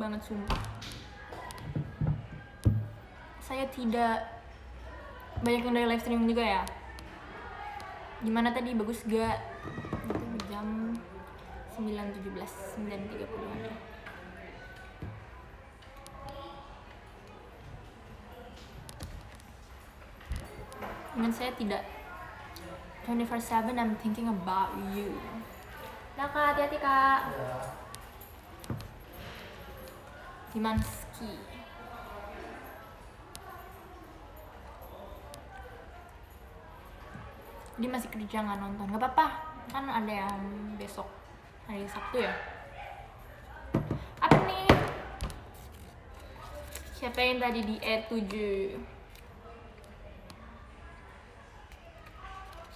banget sumpah. Saya tidak banyak yang dari live streaming juga ya. Gimana tadi? Bagus gak? Itu jam 9.17 9.30 an dengan saya tidak 24/7 I'm thinking about you. Nah kak, hati-hati kak Dimanski Dia masih kerja nggak nonton, nggak apa-apa Kan ada yang besok hari Sabtu ya Apa nih? Siapa yang tadi di E7?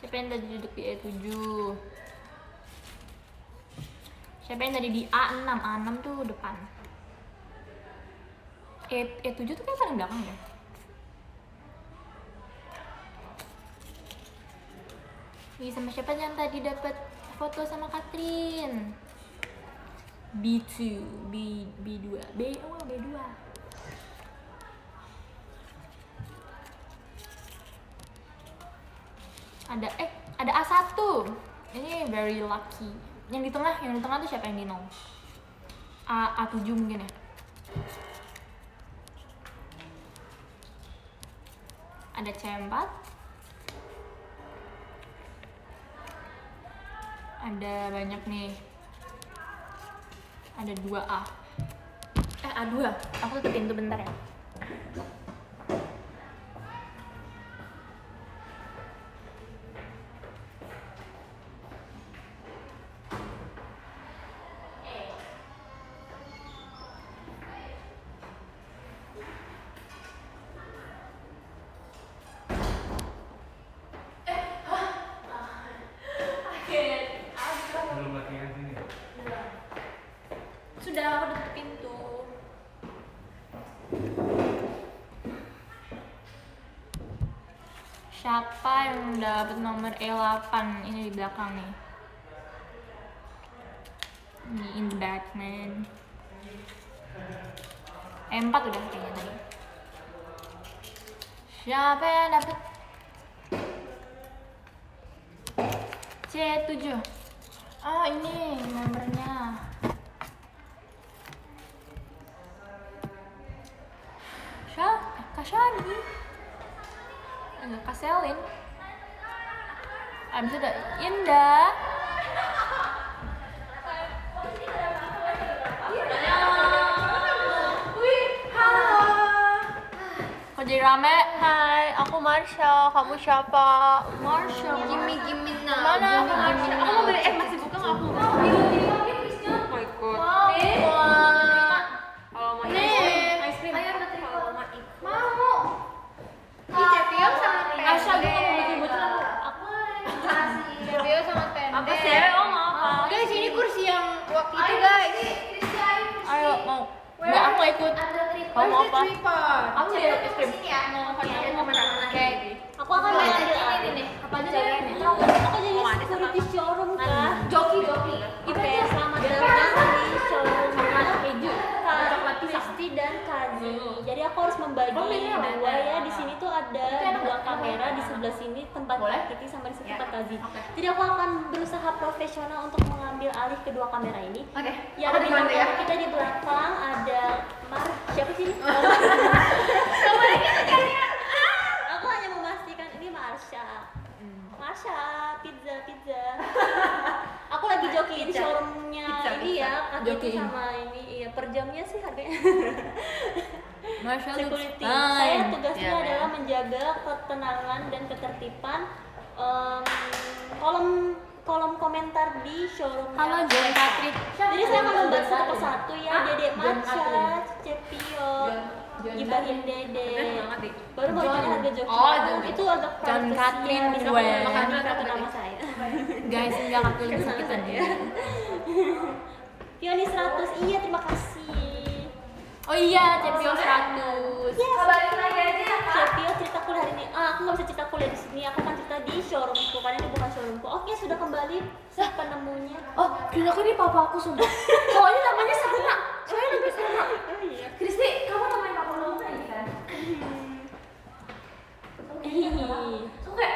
Siapa yang tadi duduk di E7? Siapa yang tadi di A6? A6 tuh depan. E, E7 tuh kayak paling belakang ya? Ih, sama siapa yang tadi dapat foto sama Katrin? B2, B, B2, B, oh B2 ada eh ada A1 ini very lucky. Yang di tengah yang di tengah tuh siapa yang di nol? A A7 mungkin ya ada C4 ada banyak nih. Ada 2A eh A2 aku tutup pintu bentar ya sudah aku tutup pintu. Siapa yang dapat nomor E8 ini di belakang nih. Ini in the back man E4 udah kayaknya tadi. Siapa yang dapat? C7 oh ini nomornya Syah, eh, Kak Shani Enggak Kak Selin Abis itu ada Indah jadi rame? Hai, aku Marsha, kamu siapa? Marsha Gimme gimme now. Mana? Gimme now. Aku mau beli, eh buka nggak aku? Mau. Kalau mau. Ice cream. Ayo udah terima. Kalau mau ikut. Mau. Ih, Cepio sama Pendek. Asya mau aku. Cepio sama Pendek. Apa sih? Oh apa. Guys, ini kursi yang waktu itu guys. Ayo mau. Aku nggak ikut. Kamu mau apa? Aku beli es krim. Mau makan aku mau makan Oke. Aku akan Nah, beli ini, aja. nih. Apa aja deh? Aku jadi security showroom kan. Joki, joki. Oke, selamat datang di showroom coklat keju. Coklat Kristi dan Kazi. Jadi aku harus membagi dua ya. Di sini tuh ada dua kamera di sebelah sini tempat Kiti sama di tempat Kazi. Jadi aku akan berusaha profesional untuk mengambil alih kedua kamera ini. Oke. Ya, ada di ya? kita di belakang ada Mar siapa sih ini? Aku hanya memastikan ini Marsha. Marsha, pizza, pizza. Aku lagi jokiin Pizza. showroomnya Pizza, ini pizza. ya, Jokiin. sama ini iya per jamnya sih harganya. Security. Saya tugasnya Ya, adalah ya. menjaga ketenangan dan ketertiban em, kolom kolom komentar di showroom. Halo John Patrick. Jadi saya akan membaca satu persatu ya, Dedek John Maca, Patrick. Cepio, gibahin Dede. Baru mau tanya harga joki. Oh, itu agak John privacy Catherine ya, bisa Wen. makan Makan dulu dulu, nama saya. Guys, aku lagi sakit tadi. Pioni 100, iya terima kasih. Oh iya, Cepio 100. Yes. Kabarin lagi aja ya, Kak. Cepio hari ini ah, aku nggak bisa cerita kuliah di sini aku kan cerita di showroomku karena ini bukan showroomku oke sudah kembali siapa penemunya oh kira aku ini papa aku sumpah soalnya namanya sama soalnya oh, lebih sama Kristi kamu namanya papa kamu kan kan Oke.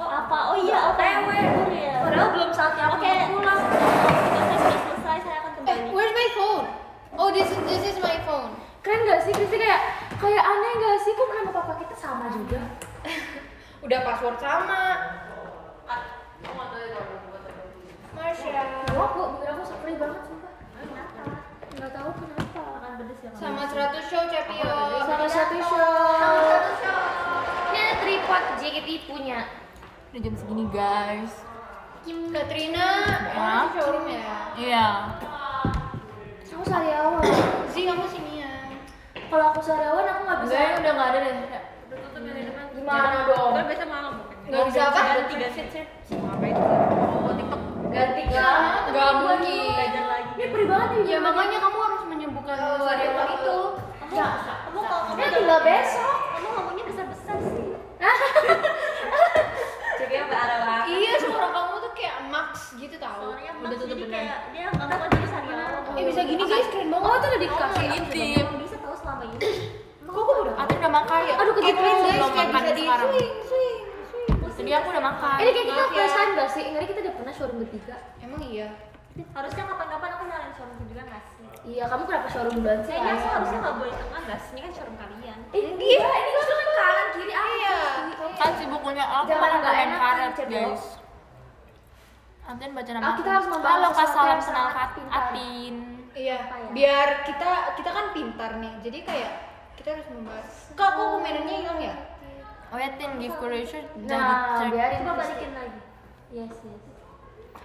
Oh, apa? Oh iya, OTW. Iya. Padahal belum saatnya aku okay. pulang. selesai, saya akan eh, kembali. Eh, where's my phone? Oh, this is this is my phone. kan gak sih? Kristi kayak kayak aneh gak sih kok nama papa kita sama juga Udah password sama. Marsha. Wah, kok pikir aku spray banget sumpah Nggak tahu kenapa Makan pedes ya. Sama 100 show Cepio. Sama satu show Ini ada tripod JKT punya Udah jam segini guys. Kim Katrina. Ya. Oh, showroom ya. Iya. Aku sariawan Zi kamu sini ya. Kalau aku sariawan aku nggak bisa Enggak, udah nggak ada deh. Gimana dong? Kan biasa malam. Nggak bisa apa? Ganti ganti sih. Ngapain? Ganti Nggak, nggak mungkin. Belajar lagi. Ini perih banget Ya makanya kamu harus menyembuhkan sariawan itu. Ya, Kamu kalau kamu tinggal besok Kamu ngomongnya besar besar sih. Jadi apa arah Iya, suara kamu tuh kayak max gitu tau. Udah tutup kayak dia nggak mau jadi sariawan. Eh bisa gini guys, keren banget. Oh itu udah dikasih Intip. Selama ini. Kok aku udah Aku udah makan. Aduh Kayak keren kejepit guys, belum kayak makan bisa di sekarang. swing, swing, swing. Tadi aku udah makan. Ini kayak kita Maaf ya. gak sih? Ngeri kita udah pernah showroom bertiga Emang iya. Harusnya kapan-kapan aku nyalain showroom juga nggak sih? Iya, kamu kenapa showroom duluan sih? Kayaknya aku harusnya nggak boleh tengah gas. Ini kan showroom kalian. Eh, iya, ini kan kan kanan kiri aku. Iya. Kan sibuknya aku Jangan nggak nggak enak, guys. Antin baca nama Ah, kita harus membahas Halo kak sesuatu salam yang kenal. Atin. Iya. Ya? Biar kita kita kan pintar nih. Jadi kayak kita harus membahas. Kak, kok komenannya hilang ya? Oh ya Tin, give courage jadi Nah, biarin Coba Kristi. balikin lagi. Yes yes.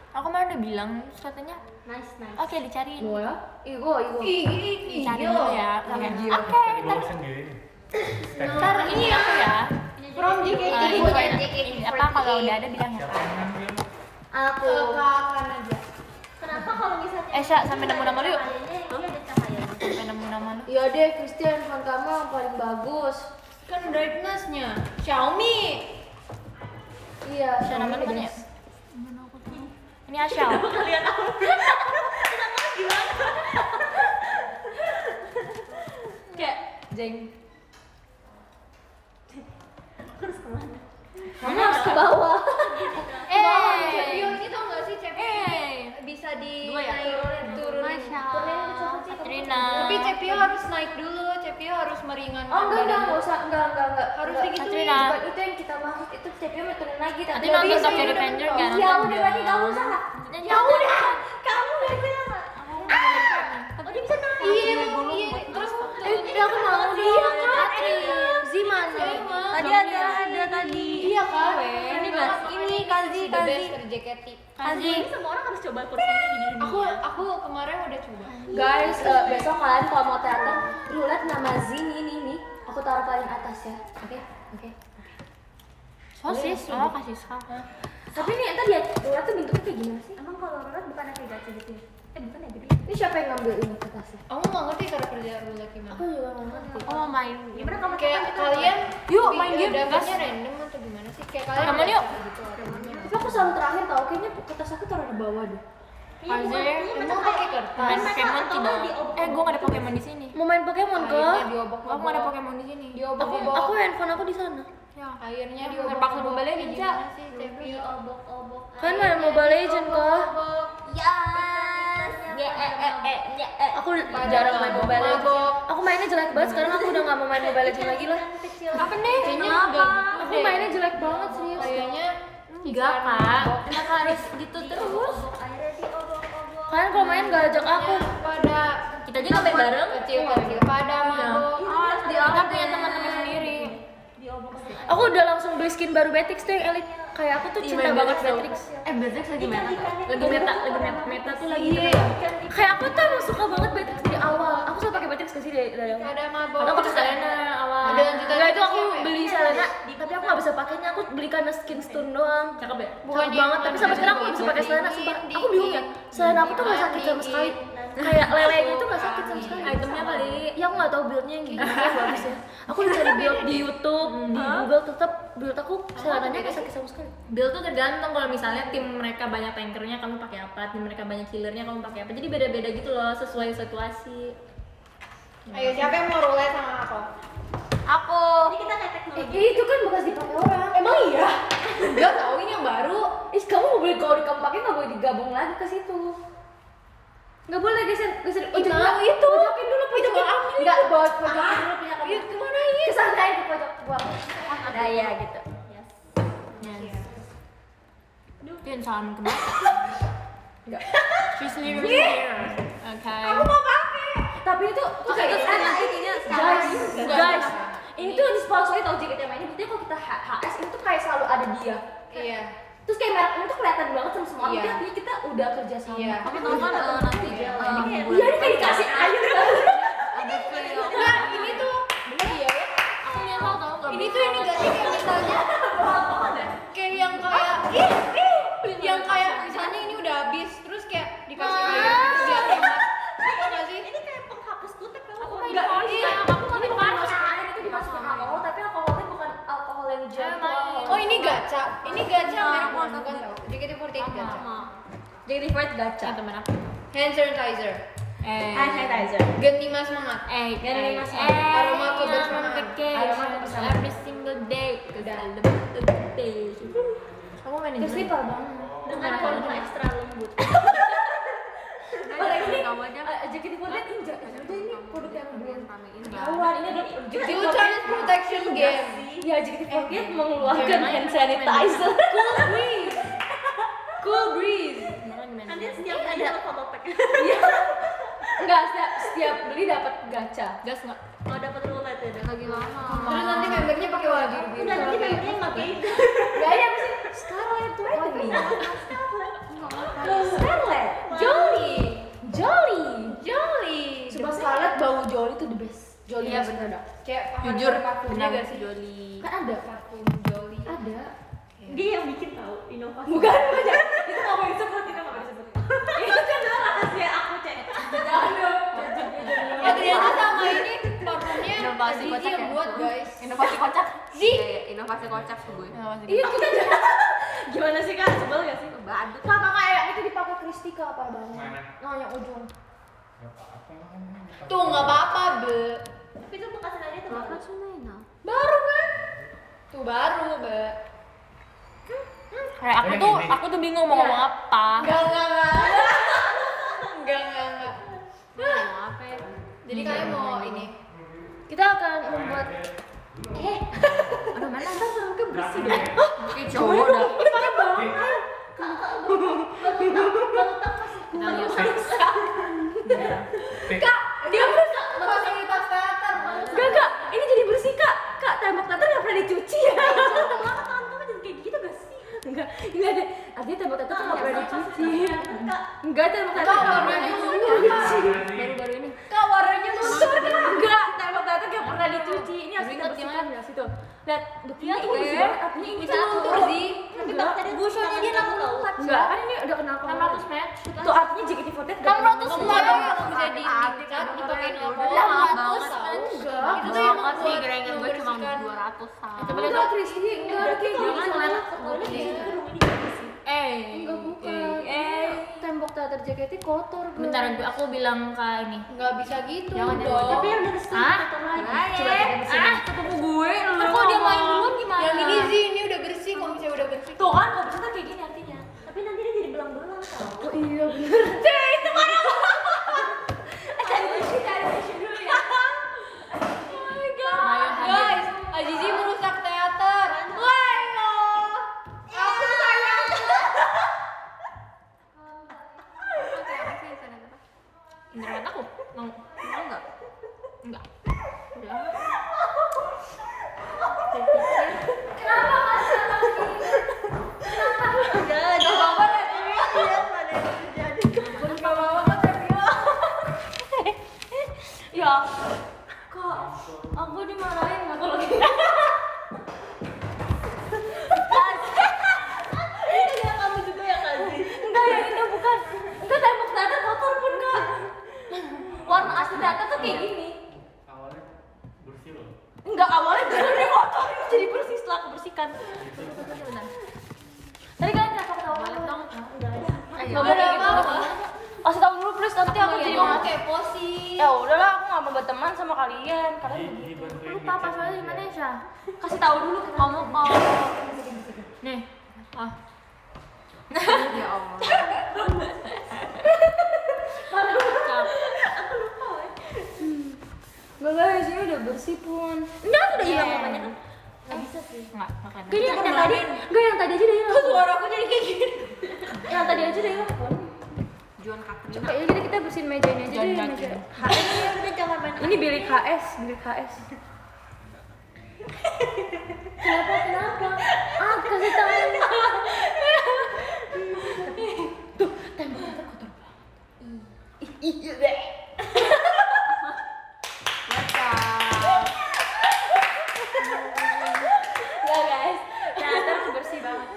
Aku mah udah bilang katanya. Nice nice. Oke dicariin. Mau ya? Igo, Igo. Ih, Cari iya. dulu ya. Oke. Iya. Oke, ntar, dulu sendiri. ntar ini aku ya. From JKT. Apa kalau udah ada bilang ya. Aku. Kapan aja. Kenapa kalau misalnya Eh, Syak, sampai nemu nama lu yuk. Sampai nemu nama lu. Iya deh, Christian, handphone kamu yang paling bagus. Kan brightness-nya Xiaomi. Iya, nama Xiaomi kan ya? Ini Asyal. Kalian tahu. Kayak jeng. Terus ke mana? Kamu harus ke bawah. Eh. Cepio ini tau gak sih Cepio Eh. bisa di Dua ya? naik turun. Masya Katrina. Tapi Cepio harus naik dulu. Cepio harus meringankan Oh enggak, enggak, enggak usah, enggak, enggak, enggak. Harus Enggak. digituin. Bukan itu yang kita maksud, itu mau turun lagi tapi Nanti nonton bisa, Tokyo ya udah. Revenger nggak? Ya udah berarti kamu nggak? Ya udah. Kamu yang bilang? Oh dia bisa naik. Iya, iya. Terus Eh, aku mau dia Katrin. Zimana? Tadi ada ada tadi. Iya kan? Ini mas, ini Kazi Kazi. Kazi. Ini semua orang harus coba kursi ini di dunia. Aku aku kemarin udah coba. Guys, eh, besok kalian kalau mau teater, rulet nama Zin ini nih, aku taruh paling atas ya. Oke? Oke. Sosis. Oh, kasih sah. Tapi nih, entar lihat rulet tuh bentuknya kayak gimana sih? Emang kalau rolet bukan kayak gacha gitu ya? Eh bukan ya gede. Ini siapa yang ngambil ini kertasnya? Aku nggak ngerti cara kerja roulette gimana. Aku juga nggak ngerti. Oh, mau main. Gimana kamu Kayak kalian Yuk, main game, dapetnya gas. random atau gimana sih? Kayak kalian baca yuk. gitu. Tapi aku selalu terakhir tau, kayaknya kertas aku taruh di bawah deh. Kazi. Emang pakai kertas. Pokemon tidak. di obok- Eh, gua nggak ada Pokemon di sini. Mau main Pokemon ke? Gua mau ada Pokemon di sini. Diobok Aku, aku handphone aku di sana. Ya. Akhirnya diobok Mobile gimana sih Di Cepio? obok-obok. Kan main Mobile Legend kok. Eh eh eh. Aku jarang main Mobile Legends. Aku mainnya jelek banget. Sekarang aku udah nggak mau main Mobile Legends lagi lah. Apa nih? Kayaknya udah Aku mainnya jelek banget serius. kayaknya Enggak, Kak. Kenapa harus gitu terus? Kalian kalau main gak ajak aku. pada Kita nggak main bareng. kecil-kecil pada mabok. Awas, kita punya teman-teman. Aku udah langsung beli skin baru Betrix tuh yang elite. Kayak aku tuh cinta banget Betrix. Eh, Betrix lagi meta. Lagi meta, lagi meta, meta tuh lagi. Iya. Kayak aku tuh emang suka banget Betrix dari awal. Aku suka pakai Betrix ke sini dari, dari awal. Pada mabok. Aku pakai Selena awal. Ada lanjutan Enggak itu aku ya? beli Selena, tapi aku gak bisa pakainya. Aku beli karena skin stone doang. Cakep ya? Cakep banget, tapi sampai sekarang aku gak bisa pakai Selena. Sumpah, aku bingung ya. Selena aku tuh gak sakit sama sekali. Kayak lelenya itu gak sakit sama sekali. Itemnya kali. Ya aku gak tahu buildnya yang gimana bagus ya. Aku udah cari build di YouTube, di Google tetap build aku Selenanya gak sakit sama sekali. Build tuh tergantung kalau misalnya tim mereka banyak tankernya kamu pakai apa, tim mereka banyak healernya kamu pakai apa. Jadi beda-beda gitu loh sesuai situasi. Ayo siapa yang mau roulette sama aku? Aku. Ini kita kayak teknologi. Eh, itu kan bekas dipakai orang. Emang iya? Enggak tahu ini yang baru. Ih, kamu mau beli kalau kamu pakai nggak boleh digabung lagi ke situ nggak boleh geser geser. Pojok oh, itu. pojokin dulu pojok. itu nggak bos pojok dulu ah, punya kamu ke mana ini? Ke sana itu pojok buang ada ya gitu. Yes. Yes. Tin salam ke Enggak. oke Aku mau pakai. Tapi itu tuh kayak itu nanti kayaknya guys, guys. Ini tuh di sponsori tau JKT ini. Buktinya kalau kita HS itu kayak selalu ada dia. Iya. Terus kayak merek ini tuh kelihatan banget sama semua. Iya. Iya. Artinya kita udah kerja sama. Iya. Kamu tahu kan nanti ya, Ini kayak- Iya, ini kayak dikasih air. Nah, ini tuh ya. Nyesel tau nggak Ini tuh ini gak sih kayak misalnya kayak yang kayak ih, ih, yang kayak misalnya ini udah habis terus kayak dikasih air gitu biar hemat. Iya nggak sih? Ini kayak penghapus kutek tau Aku voice ini aku ini itu dimasukin alkohol, tapi alkoholnya bukan alkohol yang Ayo ini gacha. Ini gacha merek aku bukan tahu. tau. JKT48 gacha. Sama. Jadi Void gacha. Temen aku. Hand sanitizer. Eh. Hand sanitizer. Gen 5 semangat. Eh, Ganti eh, mas- eh, aroma kebersamaan. Aroma kebersamaan. every single day. Cause I love the vacation. Kamu main Terus slipper banget. Dengan volume ekstra lembut. Pada ini kamu aja. eh, JKT48 injak. Udah ini produk yang belum ramein kawan. Ini Children's protection game. Ya JKT48 mengeluarkan hand sanitizer. Cool breeze. Cool breeze. Nanti setiap kali ada fotopack. Enggak, setiap, setiap beli dapat gacha. Gas nggak? Oh dapat roulette ya. Lagi lama. Terus nanti membernya pakai warna biru. Udah nanti membernya nggak pakai itu. Gak ada apa sih? Scarlet tuh apa nih? Scarlet. Jolly. Jolly. Jolly. Sumpah Scarlet bau Jolly tuh the best. Jolly Iya best bener. product. Kayak Jujur, parfumnya benar gak sih? Joli. Kan ada Parfum Jolly. Ada. Dia yang bikin tahu inovasi. Bukan, bukan. Itu nggak boleh disebut, itu nggak boleh disebut. Itu kan rahasia aku cek. Jangan dong. Oh ternyata sama ini Inovasi kocak yang ya? buat guys. Inovasi kocak. Zi. Iya, inovasi kocak sih gue. Iya kita. Gimana sih kak? Sebel gak sih? Badut. Kakak kayak itu dipakai Kristika apa banget? Mana? Nah yang ujung. Tuh nggak apa-apa be. Tapi itu bekas dari itu baru. Baru kan? Tuh baru be. Kayak aku tuh, aku tuh bingung mau ngomong apa. Enggak enggak enggak. Enggak enggak enggak. Mau ngomong apa ya? Jadi kalian mau ini? Kita akan membuat Aduh, mana? Ntar serumnya bersih. Deh. Kayak cowok dah. Kita lihat. Kak, dia berusaha Fasilitas teater. Gak, kak, ini jadi bersih kak. Kak, tembok teater gak pernah dicuci ya? Kenapa tangan kamu jadi kayak gitu gak sih? Enggak, ini ada. Artinya tembok teater tuh gak pernah dicuci. Kak, Enggak, tembok teater Kak, gak pernah dicuci. Baru-baru ini. Kak warnanya luntur. Enggak, Lihat, buktinya Iya, tuh bersih iya. banget Artinya ini Bisa tuh sih. tapi bakteri Bushonnya dia tangan kamu 64 Enggak, kan ini udah kenal kamu 600 match. Tuh artinya JKT48 gak 600 Semua dong yang bisa di banget. tau. Enggak, Itu tuh yang sih, kira-kira gue cuma membersihkan. 200 an. Coba lihat Kristi, enggak kayak Jangan gitu. Eh, Enggak bukan eh. Tembok teater JKT kotor gue Bentar, aku bilang ke ini. Nggak bisa gitu Jangan, dong. Tapi yang dari sini Ah? kotor lagi. Coba kita bersihin Ah, ketemu gue. Ntar kalau dia main duluan gimana? Yang ini sih ini udah bersih kalau misalnya udah bersih. Tuh kan, kalau bersih tuh kayak gini artinya Tapi nanti dia jadi belang-belang tau. Oh iya bener Cek, itu mana? Eh, cari tisu, cari tisu dulu ya Oh my god. Guys, Azizi merusak Internet aku mau kayak gini Awalnya bersih loh. Enggak awalnya dia kotor ini jadi bersih setelah aku bersihkan Tadi kalian kenapa ketawa? Balik dong. Enggak ada. Nggak boleh gitu Kasih tahu dulu please nanti aku jadi mau kepo sih. Ya udahlah aku gak mau berteman sama kalian Kalian Di- dibantuin Lupa passwordnya di mana ya? kasih tahu dulu ke kamu kalau Nih. Ah. ya Allah. Enggak guys, ini udah bersih pun Enggak, udah hilang makanya kan Nggak bisa sih. Enggak, makan. Kayaknya yang tadi, enggak yang tadi aja deh. Kok suara aku jadi kayak gini? Yang tadi aja deh. Juan Katrina. Kayaknya kita kita bersihin meja ini aja deh. Meja. HS ya udah jangan main. Ini bilik HS, bilik HS. Kenapa kenapa? Ah kasih tahu. Iya deh. Ya guys. Ternyata harus bersih banget.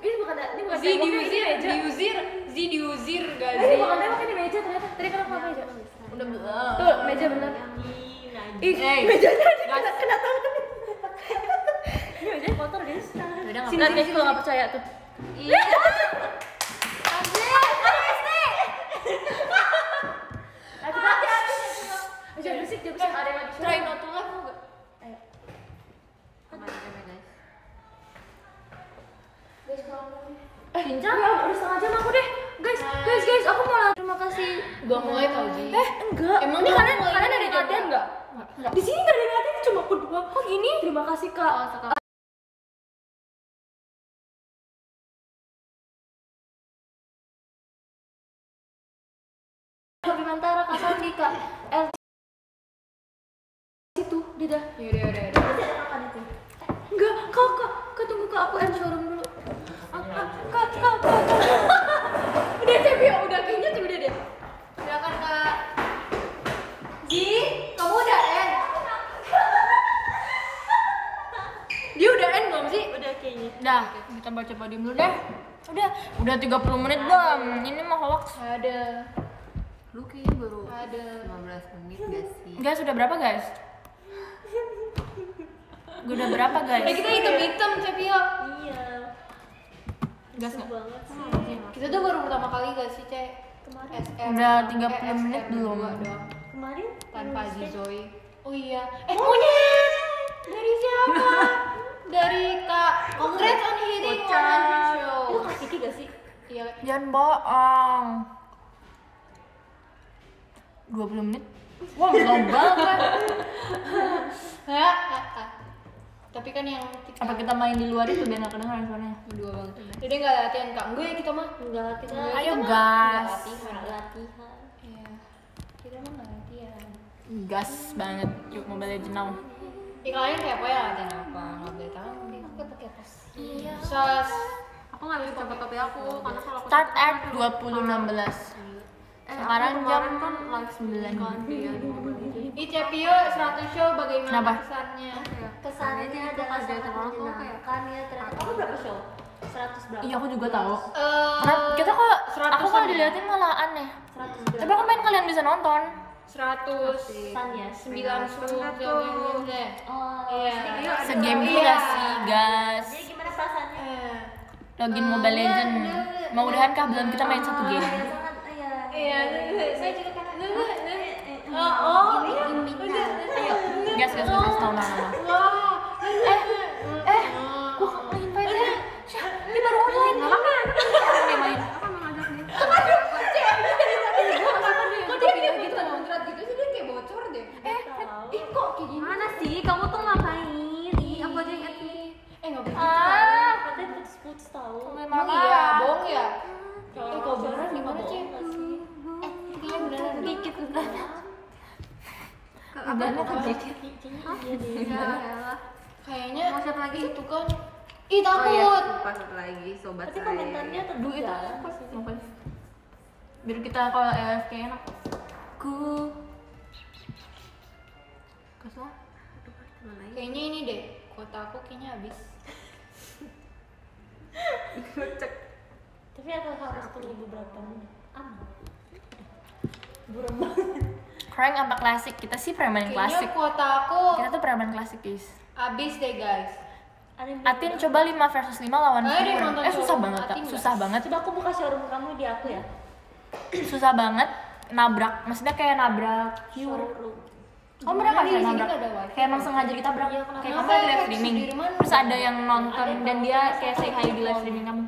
Ini bukan ini bukan tembok, ini diusir, meja. diusir, Zi diusir gak Eh, Ini bukan tembok ini meja ternyata. Tadi kan aku meja. Udah belum. Tuh, meja bener. Ih, mejanya kena kena tangan. Ini aja kotor guys. Udah Sini, sini, kalau nggak percaya tuh. Iya. Jangan bersih, jangan bersih. Ada yang lagi Try not to laugh mau gak? Eh, Cincang, ya udah setengah jam aku deh. Guys, guys, guys, aku mau. Terima kasih. Gua mulai tau Zi. Eh, enggak. Emang ini kalian kalian ada latihan enggak? Enggak. Di sini enggak ada latihan, cuma aku dua. Kok gini? Terima kasih, Kak. Kak Bimantara, Kak Sandi, Kak El situ, dadah. Yaudah, yaudah, yaudah. Enggak, kak, kak, kak tunggu kak, aku end showroom dulu. Ah, ah, kak, kak, kak, kak. Udah, Cepi, udah kayaknya Cepi udah deh. Silakan Kak. Zi, kamu udah end? Dia udah end belum sih? Udah kayaknya. Dah, kita baca podium dulu deh. Udah, udah 30 menit belum. Ini mah hoax. Ada. Lu kayaknya baru Ada. 15 menit gak sih? Guys, udah berapa guys? Gue udah berapa guys? Eh, kita hitam-hitam, Cepio. Iya. Gas nggak? banget sih. Kita tuh baru pertama kali gak sih, Cek? Kemarin. Udah eh, 30 SR menit belum? doang. Kemarin Tanpa. Zizoy. Oh iya. Eh, monyet! Dari siapa? Dari Kak. Congrats on hitting 100 show. Itu kak Kiki gak sih? Iya. Jangan bohong. 20 menit? Wah, belum banget. Hah? Tapi kan yang kita Apa kita main di luar itu biar nggak kedengeran suaranya? berdua banget. Jadi nggak latihan kak? Enggak ya kita mah. Enggak, kita Enggak, Ayo kita gas. nggak latihan. nggak latihan. Iya. Kita mah nggak latihan. Gas banget. Yuk Mobile Legends now. Ya kalian kepo ya latihan apa? Nggak boleh tahu. Kita pakai tas. Iya. Sas. Aku gak bisa coba topi aku karena kalau aku Start at 2016. Eh, Sekarang aku jam kan live 9 kan Iya, Ih Cepio 100 show bagaimana Kenapa? kesannya? Kesannya Kayaknya itu adalah kerja sangat sama aku kayak- menyenangkan ya ternyata. Kamu berapa show? 100 berapa? Iya, aku juga tahu. Eh, Kenapa? Kita kok, 100 aku kalau ya? diliatin malah aneh. 100 Tapi berapa? aku pengen kalian bisa nonton. 100 San ya? 90 deh. Oh, Iya. Segame Iya. itu gak sih, guys? Jadi gimana perasaannya? Eh, Login Mobile Legends. Mudah-mudahan kah belum kita main satu game. Iya, Saya juga kan. Oh, oh, iya. Ayo. Gas, gas, gas, no, no, no. Wah. Eh, eh, gua nggak invite ya. Ini baru online. Nggak apa Dia main. Emang ngajak nih Kok dia kayak gitu kontrak gitu sih dia kayak bocor deh. Eh, ih kok kayak gini? Mana sih? Kamu tuh ngapain? Ih, aku aja yang nih Eh nggak boleh. Ah, Katanya putus-putus tahu. Emang iya, bohong ya? Kalau Eh, kalau beneran gimana, Cek? Kayaknya beneran dikit udah. Apa? Kayaknya iya deh. Ya. Kayaknya Mau siapa lagi? itu kan. Ih Oh iya, takut. lupa satu lagi Sobat Tapi saya komentarnya Duit itu apa? sih. Biar kita kalau AFK enak. Ku. Kesel Mana ya? Kayaknya ini deh. Kota aku kayaknya habis. Cek Tapi aku harus tunggu beberapa menit. Aman. Buram banget. Crank apa klasik? Kita sih preman klasik. Kayaknya kuota aku Kita tuh preman klasik, guys. habis deh guys. Atin coba 5 versus 5 lawan Ayo Eh susah banget. Atin? Susah banget. Coba aku buka showroom kamu di aku ya. Susah banget nabrak. Maksudnya kayak nabrak viewer. Kamu pernah sini nabrak? Kayak emang sengaja kita brak. Iya, kayak kamu lagi live streaming. Terus ada yang nonton dan dia kayak say hi di live streaming kamu.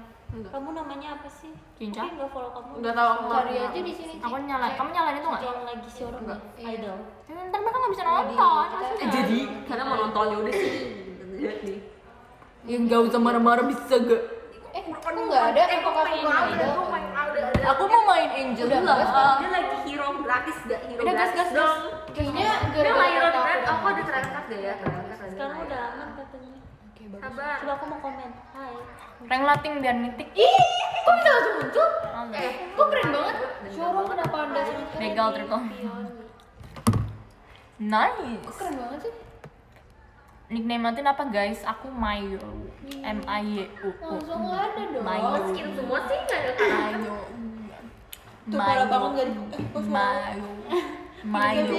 Kamu namanya apa sih? Cincang? Tapi nggak follow kamu. Nggak tahu aku Cari aja di sini. Aku nyala. Kamu nyalain itu nggak? Yang lagi ya? Iya. Idol. Ya, Ntar mereka nggak bisa nonton. Eh jadi Karena mau nontonnya udah sih Ya nggak usah marah-marah bisa gak? Eh, kok nggak ada? Eh, kok aku ada? Aku mau main Angel lah. Dia lagi hero gratis gak hero gratis gas gas. Kayaknya gara-gara Aku ada terakhir deh ya. sekarang udah aman katanya bagus. Sabar. coba aku mau komen hai Rank lating biar mitik. Ih, kok bisa langsung muncul? Aman. Eh, kok keren banget. Showroom kenapa anda sangat keren? Begal triple. Nice. Kok keren banget sih? Nickname Latin apa guys? Aku Mayu. M I Y U. Langsung ada dong. Mayu. Skin semua sih nggak ada. Mayu. Tuh parah banget gak di... Eh, kok suara? Mayu.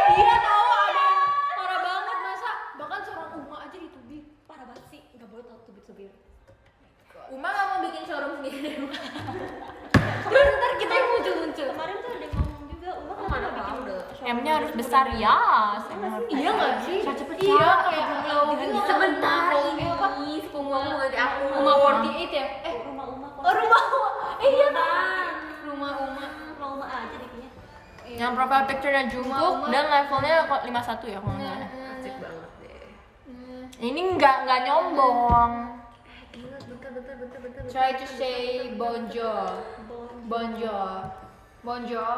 tubir-tubir Uma nggak mau bikin showroom sendiri. terus ntar kita yang muncul-muncul kemarin tuh ada yang ngomong juga Uma kenapa nggak bikin M-nya harus besar ya. Iya nggak sih? cepet Iya kayak lo Sebentar Eh, apa? ini aku ganti aku. Uma 48 ya? Eh, rumah Uma kok oh, rumah Uma. Eh, iya kan? Rumah Uma. rumah Uma aja deh kayaknya Yang profile picture-nya Jungkook dan levelnya kok 51 ya kalau nggak salah. Asik banget deh. Ini nggak nggak nyombong. Bentar, bentar, bentar. Try to say bonjour. Bonjour. Bonjour.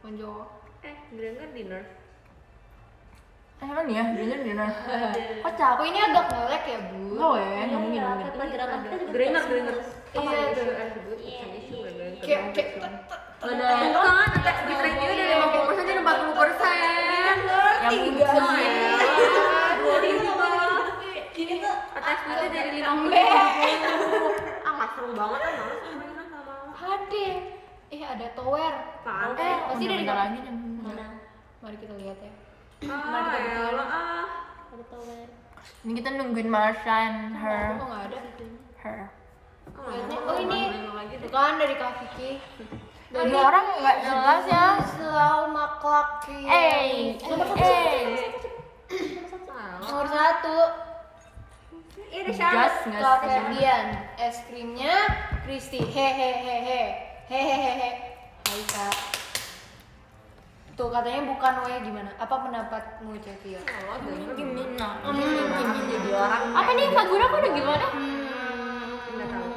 Bonjour. Eh, dinner. Eh kan ya, dinner dinner. Kocak. Aku ini agak ngelek ya, Bu. Oh ya, nggak mungkin kita juga Granger, Granger. Iya. Kayak kayak Ada kan, attack rate dia dari 50 persen jadi 40 persen. Yang tiga lucu sih. ya. ini speednya dari 50 Ah, nggak seru banget kan, males. Hade. Eh, ada tower. Apaan? Eh, pasti dari lagi jam. mana Mari kita lihat ya. Ah, elah, ah. ada tower Ini kita nungguin Marsha and her. Kok nggak ada? Her. Oh, oh ini bukan dari Kak Vicky. Dari orang nggak jelas ya. Selalu maklaki. Eh, eh. Nomor satu. Ini sih? Ferdian. Es krimnya Kristi. Hehehehe. Hehehehe. Hai Kak. Tuh katanya bukan W gimana? Apa pendapatmu Cekio? Oh, Granger. Gimana? Gimana jadi orang? Apa nih Kagura kok udah gimana? Nggak tahu.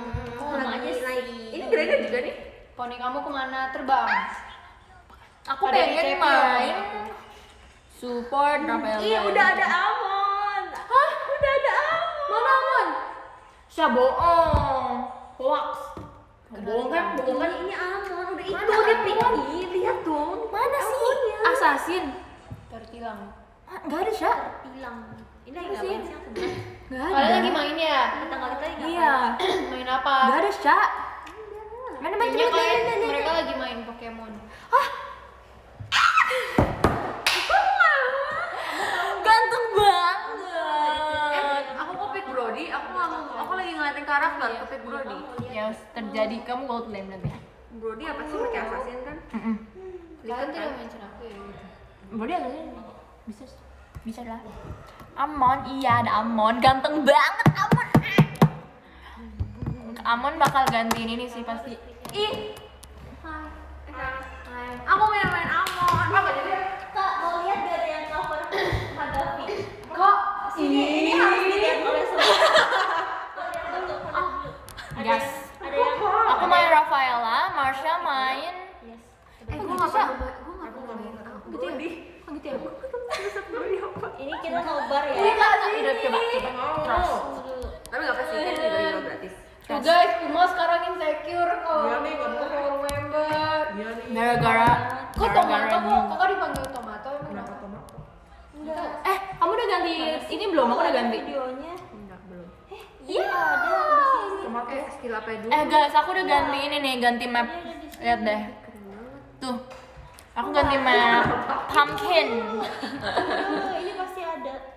oh lagi naik Ini Granger juga nih. Poni kamu ke mana terbang? Aku pengen main support Rafael. Iya, udah ada Amon. Hah? Udah ada Amon. Mana? Siapa bohong? Hoax. Bohong kan, bohong kan ini Amon. Udah itu dia pilih. Lihat dong. Mana sih? Assassin. Tertilang. Ah, Nggak ada Sya. hilang ini lagi ngapain sih yang sebenarnya Nggak Kalian lagi main ya? tetangga kita lagi Iya. main apa? Nggak ada Sya. Mana main coba kalian mereka lagi main Pokemon. Ganteng Eh, banget. aku kok pick Brody, aku nggak mau, ngeliatin ke pick Brody. Yang terjadi kamu gold lane nanti. Brody apa sih pakai assassin kan? Kalian tidak mention aku ya. Berarti ada bisa bisa lah. Amon, iya ada Amon, ganteng banget Amon. Amon bakal gantiin ini sih pasti. Ih, Aku main-main Amon. kak mau lihat gak ada yang cover Hagafi Kok? ini ini harus dilihat oleh semua Kok lihat dulu, kok lihat dulu. ada Gas. yang ada yang Aku main Rafaela, Marsha main. yes Eh, gue nggak pernah, gue nggak pernah main Brody. Kok gitu ya? Brody apa? ini kita nobar ya Udah coba coba. Trust. Tapi nggak apa sih, kan juga gratis. Tuh guys, Uma sekarang insecure kalau kalau member. Gara-gara Kok gara-gara tomato kok? Kakak dipanggil tomato emang kenapa? enggak Eh, kamu udah ganti ini belum? Aku udah ganti. videonya Enggak, belum. iya ada di sini Tomato skill apa dulu? Eh guys, aku udah ganti ini nih, ganti map. Lihat deh. Tuh. Aku ganti map pumpkin. Ada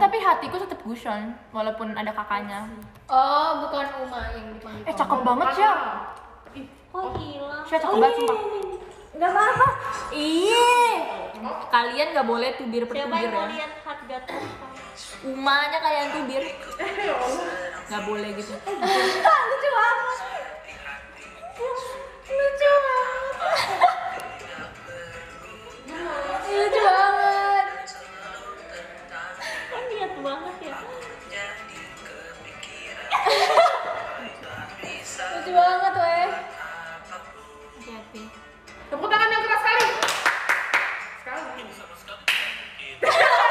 tapi hatiku tetap Gusion walaupun ada kakaknya. Oh, bukan Uma yang dipanggil. Eh cakep banget ya. Kok hilang? Saya cakep banget sumpah. Nggak apa-apa. Iya. Kalian nggak boleh tubir yang mau ya. lihat gatot? Umanya kalian tubir. Nggak boleh gitu. Lucu banget. Lucu banget. Lucu banget. Kan niat banget ya. Lucu banget, weh. Tepuk tangan yang keras sekali. Sekali.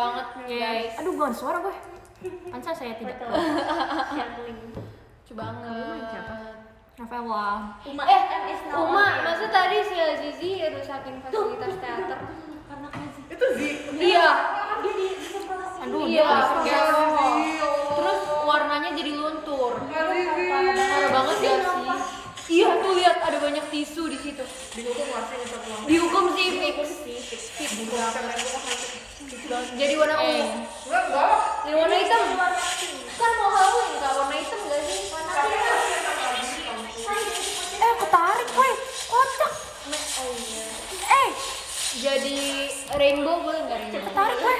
banget guys. Aduh, gak ada suara gue. Pansa saya tidak. Link. Lucu banget. Rafaela. Uma Eh, is Uma, masa tadi si Azizi rusakin fasilitas teater? Karena kasih. Itu Zi. Iya. Dia di Aduh, Iya, Terus warnanya jadi luntur. Parah banget sih? Iya tuh lihat ada banyak tisu di situ. Dihukum itu pulang. Dihukum sih fix. Fix banget. Jadi warna ungu. Eh. Enggak, enggak. Jadi warna hitam. Kan mau Halloween nggak warna hitam gak sih? Eh, ketarik gue. Kocak. Eh, Jadi rainbow boleh nggak rainbow? ketarik gue.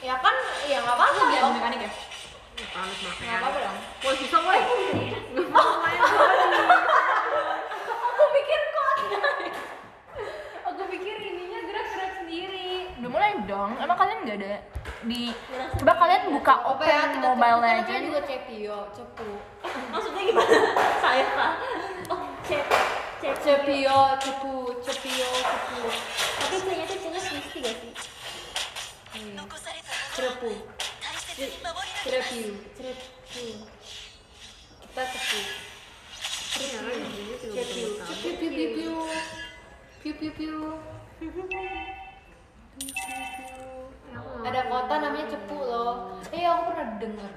Ya kan, ya nggak apa-apa Biar dong. mekanik ya. Nggak apa-apa dong. Woi, susah gue. Aku pikir kok. Aku pikir ininya gerak-gerak sendiri. Udah mulai dong. Emang kalian nggak ada di coba kalian buka Apa open ya kita Mobile Legends. juga cepio, cepu. Maksudnya gimana? Saya. Oh, cep. Cep. Cepio, cepu, cepio, cepu. Tapi C-nya tuh C-nya Kristi gak sih? Cepu. Cepu. Cepu. Kita cepu. Cepu. Cepu, piu, piu. Piu, piu, piu. Ada kota namanya Cepu loh. Eh, aku pernah dengar.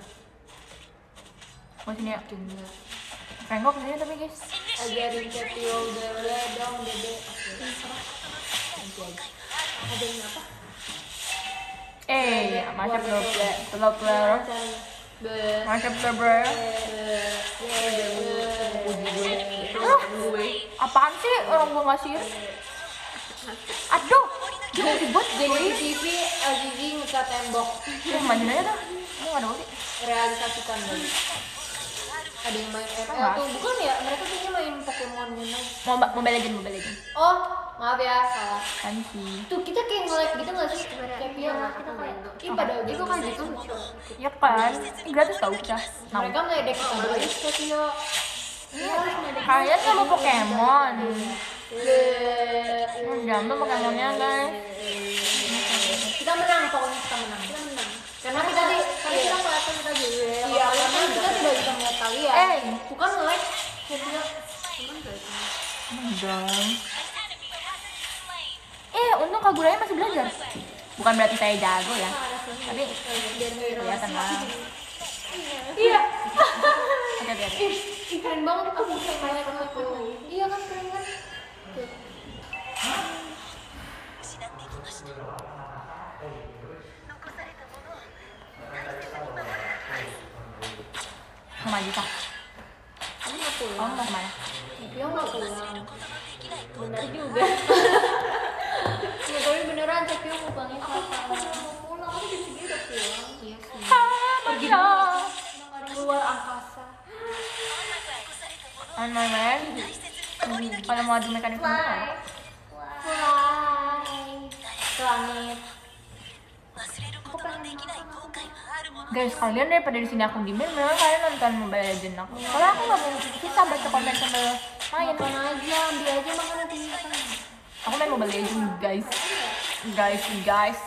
Mau sini ya. Dengar. Renggok sini tapi guys. Ajarin Cepio dele dong, dede. Ajarin apa? Eh, masuk ke telur telur. Be. Masuk ke bro. Apaan sih orang gua ngasih? Aduh, jangan dibuat Jadi di TV Azizi ngecat tembok Ini majuin aja tuh. Ini nggak ada bukti. realisasikan dulu. Ada yang main FL Enggak. tuh bukan ya? Mereka kayaknya main Pokemon Unite. Mau Mobile Legend, Mobile Legend. Oh, maaf ya salah. Kan sih. Tuh kita kayak nge-lag gitu nggak sih? Kayak Pia kita kayak Ih pada gitu kan gitu. Ya kan, Ini gratis tau kita. Nah, Mereka meledek kita dulu. Cepio. kalian sama Pokemon. Tuh Pokemonnya guys. Kita menang pokoknya kita menang. Kita menang. Karena kita di Tapi kita kelihatan kita juga ya. Iya, karena kita tidak bisa melihat kalian. Eh. bukan nge-lag. Cepio. Dong. Eh, untung Kaguraya masih belajar. Bukan berarti saya jago ya. Tapi kelihatan lah. Iya. Oke, oke, oke. Ih, keren banget aku bisa main aku. Iya kan keren kan? Kamu mau ke mana? Dia pulang. Juga. Ya tapi beneran mau? Mau pulang, aku udah pulang. Iya sih. Pergi dulu. Keluar angkasa. On Kalau mau adu mekanik mana? Fly. Ke langit. Guys, kalian daripada di sini aku diemin, memang kalian nonton Mobile Legends aku. Kalau aku nggak mau kita baca komen sambil main. Makan aja, ambil aja makanan tinggi Aku main Mobile Legends, guys. Guys, guys.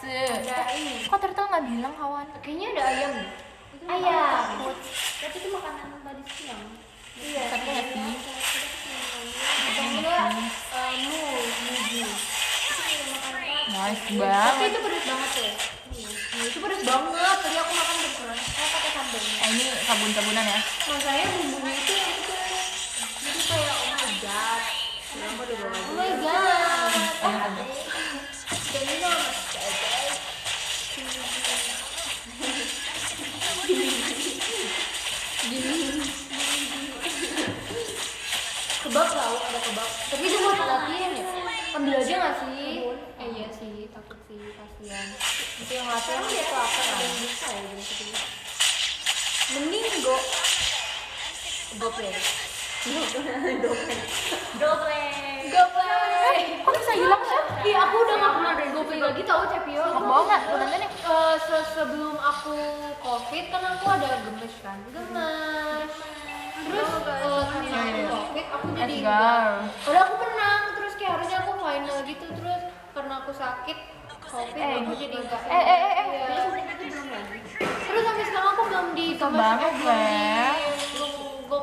Kok turtle nggak bilang kawan? Kayaknya ada ayam. Ayam. Tapi itu makanan tadi siang. Iya. Tapi nggak sih? nice banget. tapi itu pedes banget ya? Iya, itu pedes banget. Tadi aku makan beneran saya pakai sabun eh, ini sabun sabunan ya nah, masalahnya bumbunya itu yang itu. Jadi kayak oh my god. Oh my God. oh my god jadi nama Kebab tau, ada kebab. Tapi itu buat latihan ya. Ambil aja gak sih? Eh iya sih, takut sih, kasihan. Itu yang latihan dia tuh apa kan? Bisa ya, gitu. Mending go. Goplay. Dobleng. Goplay. Kok bisa hilang sih? Ih, aku udah gak pernah dari GoPay lagi tau Cepio Enak banget. Tuh, nanti nih. Eh, se- sebelum aku covid kan aku ada gemes kan gemes terus eh, karena aku jadi go. Padahal aku menang terus kayak harusnya aku final gitu terus karena aku sakit covid Eh, aku jadi enggak eh, eh, eh, eh. Iya. terus sampai sekarang aku belum di banget, go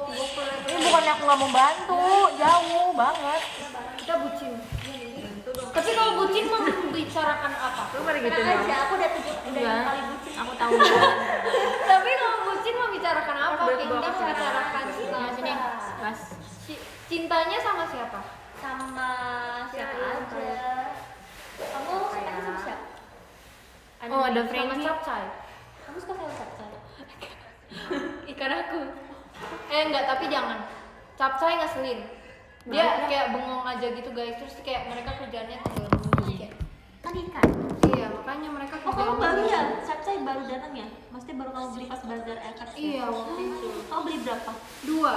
Ini bukannya aku nggak mau bantu, jauh banget. kita bucin tapi kalau bucin membicarakan apa Lu pada gitu Tenang aja, aku udah tujuh udah Iya. kali bucin. Aku tahu. tapi kalau bucin membicarakan apa kita membicarakan Nah, sini, Mas. ci- cintanya sama siapa sama siapa aja. Kamu suka sama siapa? Oh, ada sama Frankie. capcay Kamu suka sama siapa? ikan aku eh enggak tapi jangan capcay ngeselin dia kayak bengong aja gitu guys terus kayak mereka kerjanya tinggal nunggu kayak Kan ikan. iya makanya mereka Oh kamu baru ya? Capcay baru datang ya? Maksudnya baru kamu beli pas bazar Eket ya? iya waktu itu Kamu beli berapa? dua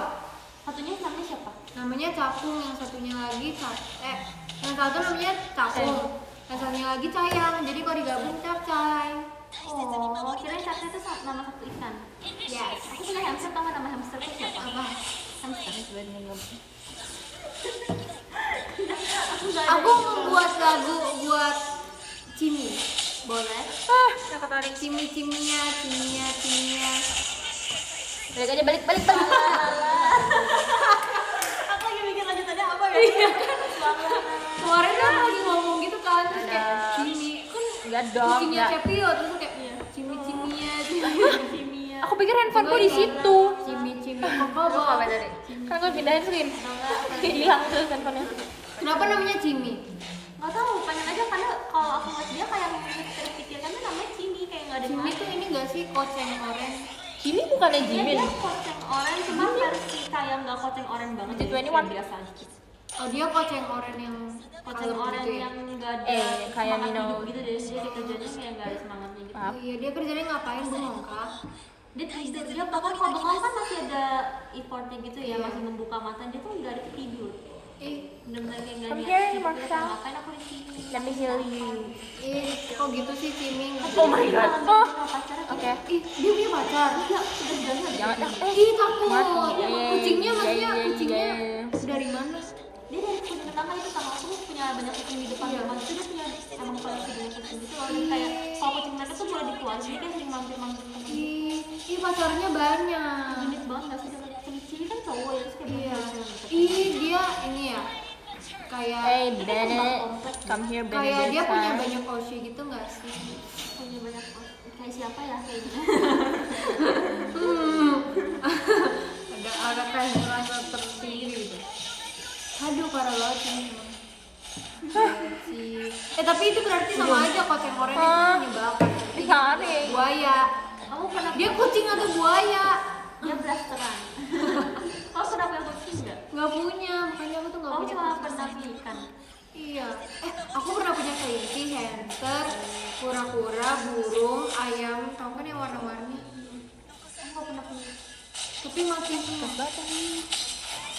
Satunya namanya siapa? namanya capung yang satunya lagi cap eh yang satu namanya capung yang satunya lagi cayang jadi kalau digabung capcay Oh, kirain capcay itu nama satu ikan. yes Aku punya hamster, tau nama hamster itu siapa? apa Hamster sebenarnya aku membuat lagu buat Cimi boleh Ah, ketarik. Cimi ciminya ciminya ciminya Balik aja, balik, balik, balik. Aku lagi mikir lanjutannya apa ya? kemarin kan lagi ngomong gitu kan terus kayak Cimi kan Enggak dong. enggak. Cepio terus kayak Cimi ciminya ciminya Aku pikir handphoneku di situ. Cimi kok bawa ngapain tadi? Kan aku pindahin screen. Hilang tuh handphonenya. kenapa namanya Cimi Gak tau, pengen aja karena kalau aku ngeliat dia kayak terpikirkan tuh namanya Cimi kayak gak ada Cimi tuh ini gak sih koceng oren Kimi bukannya Iya Jimin. dia koceng oren, cuma versi kayak nggak koceng oren banget Jadi jadi 21. kayak biasa oh dia koceng oren yang Koceng oren gitu ya? yang nggak ada Eh, kayak hidup gitu deh Dia di kerjanya kayak nggak ada semangatnya gitu. Oh iya dia kerjanya ngapain bengong kah dia tidur. dia bahkan kalau bengong kan masih ada effortnya gitu ya Iya. masih membuka mata. Dia tuh nggak ada tidur. Benar-benar kayak nggak niat. ngapain aku di sini? Let me heal you. ih kok gitu sih Cimi Oh my god. Oh. Oke. ih dia punya pacar. Iya sudah jalan. Jangan. Eh, ih takut. Kucingnya maksudnya Iya, iya, kucingnya iya. dari mana dia dari kucing tetangga itu sama aku punya banyak kucing di depan Iya. rumah. Itu dia punya emang koleksi banyak kucing gitu. Loh kayak kalau kucing mereka tuh boleh dikeluarin. Jadi kan sering mampir-mampir ke temen ih pacarnya banyak. Genit banget gak sih? Dengan ciri-ciri kan cowok ya terus kayak iya. gitu. ih dia ini ya kayak Hey, Bennett. Come here, kayak dia punya banyak Osho gitu nggak sih? Punya banyak kayak siapa ya kayaknya Hmm. ada ada kayak merasa tersendiri gitu aduh parah banget sih eh tapi itu berarti sama aja koceng oren itu menyebalkan Tarik. buaya. Kamu pernah dia kucing atau buaya? Dia blasteran kamu pernah punya kucing nggak? Nggak punya makanya aku tuh nggak kamu punya cuma kucing. pernah ikan. Iya. Eh aku pernah punya kelinci hamster kura-kura burung ayam. Tau kan yang warna-warni? Kamu nggak pernah punya. Tapi mati semua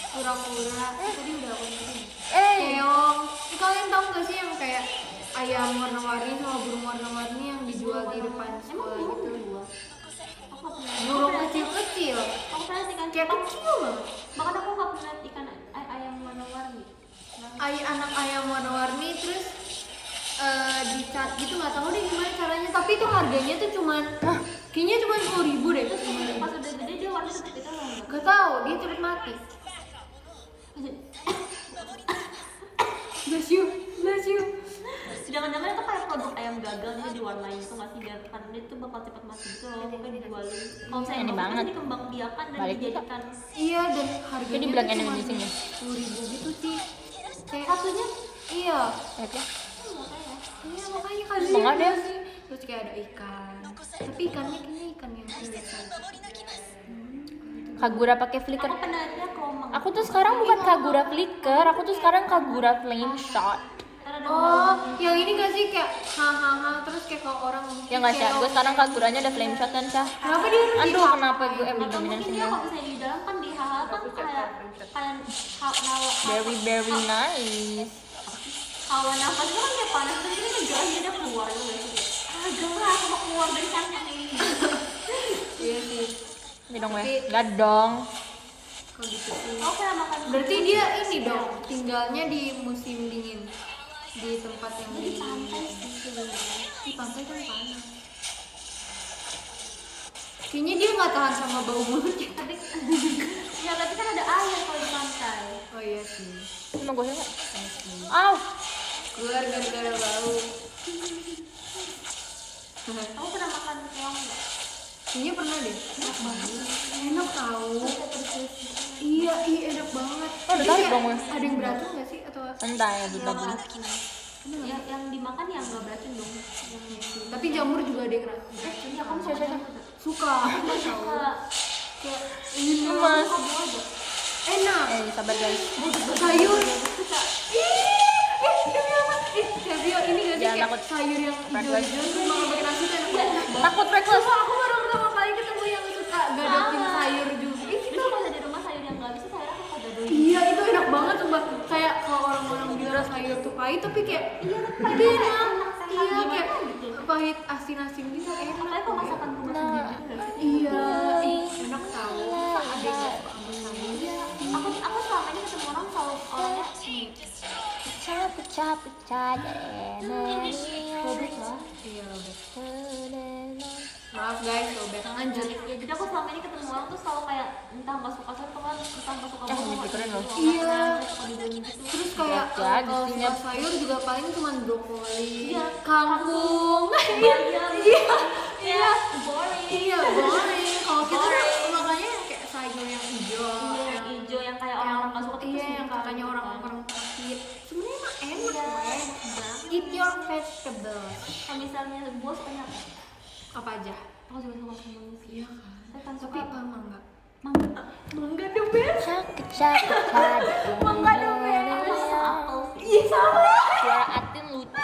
kura-kura eh tadi udah aku nyebutin Eh, keong. Eh, kalian tahu nggak sih yang kayak ayam warna-warni sama burung warna-warni yang dijual di depan emang sekolah burung gitu? burung kecil-kecil. Aku pernah lihat ikan. Kayak kecil banget bahkan aku nggak pernah lihat ikan ay- ayam warna-warni. Ay anak ayam warna-warni terus eh, dicat gitu nggak tahu deh gimana caranya. Tapi itu harganya tuh cuman kayaknya cuma sepuluh ribu deh. Terus pas udah gede dia warna tetap itu nggak gak tahu dia cepet mati bless you bless you jangan-jangan itu kayak produk ayam gagal jadi diwarnain itu nggak sih biar kan dia tuh bakal cepat mati gitu loh mungkin dijualin kalau saya Ini banget. dikembang biakan dan Balik juga. dijadikan iya dan harganya Jadi bilang tuh cuma Indonesia nih. 10.000 gitu sih kayak satunya iya Lihat ya. iya makanya kali Enggak deh. sih terus kayak ada ikan tapi ikannya kayaknya ikan yang biasa Kagura pakai flicker. aku pernah lihat Aku tuh sekarang bukan Kagura flicker, aku tuh sekarang Kagura flame shot. Oh yang ini gak sih kayak hahaha terus kayak kalau orang Ya nggak sih, gue sekarang Kaguranya ada flame shot kan Cah. kenapa dia harus Aduh, kenapa gue atau dominan mungkin sini dia ya. kalau misalnya di dalam kan di hal kan kayak kayak Very very nice. hawa nafas kan kayak panas terus ini ngejelas dia keluar gitu ah aku mau keluar dari kantong ini iya sih Ini dong ya. Enggak dong. Gitu sih. Pernah makan berarti dia ini dong tinggalnya di musim dingin. Di tempat yang di pantai sih sebenarnya. Di pantai kan panas kayaknya dia nggak tahan sama bau mulutnya. Tapi ya tapi kan ada air kalau di pantai. Oh iya sih. Cuma gue nggak. Aw. keluar gara-gara bau. Kamu pernah makan keong nggak kayaknya pernah deh. Enak banget. Enak tau. Iya iya enak banget. Oh, udah tarik dong, gue. ada yang beracun nggak sih? Atau Entah ya, yang beli. yang yang dimakan yang nggak beracun dong. Yang tapi jamur juga ada yang beracun ya kamu suka jamur nggak? suka. Aku suka. Kayak ini Mas. enak. Eh, sabar guys. sayur. Eh? Eh, Jangan takut. sayur yang hijau-hijau? Makan pakai nasi enak banget. Takut reckless. Aku baru yang suka gadapin sayur juga. Ih, itu kalau di rumah sayur yang nggak bisa sayur aku Iya, itu enak banget sumpah. Kayak kalau orang-orang bilang sayur tuh pahit, tapi kayak iya, tapi enak. Iya, kayak pahit asin-asin gitu enak. apalagi kalau masakan rumah sendiri gitu nggak sih? Iya, enak tau. Ada yang gak suka sama sayur? aku aku selama ini ketemu orang selalu orangnya Pecah, pecah, pecah, robek lah Iya, Maaf guys, sobek. Lanjut. ya jadi aku selama ini ketemu orang tuh selalu kayak entah nggak suka sayur atau entah nggak suka Eh, ini keren loh. Iya. gitu Terus kayak Ya, kalau di kalau suka sayur juga paling cuma brokoli, Iya, kangkung. bayam Iya, iya boring iya, boring. Kalau kita kan makanya kayak sayur yang hijau, iya yang hijau yang kayak orang nggak suka iya yang dimakan katanya gitu orang-orang pahit. Sebenarnya kan. enak, iya. Eat your vegetable. kalau misalnya buah sukanya apa aja? aku juga suka semuanya sih Iya kan. saya Tapi suka apa mangga? mangga Mangga the best. Pecah, pecah. Mangga the best. suka apel sih Iya sama. Suara Atin lucu.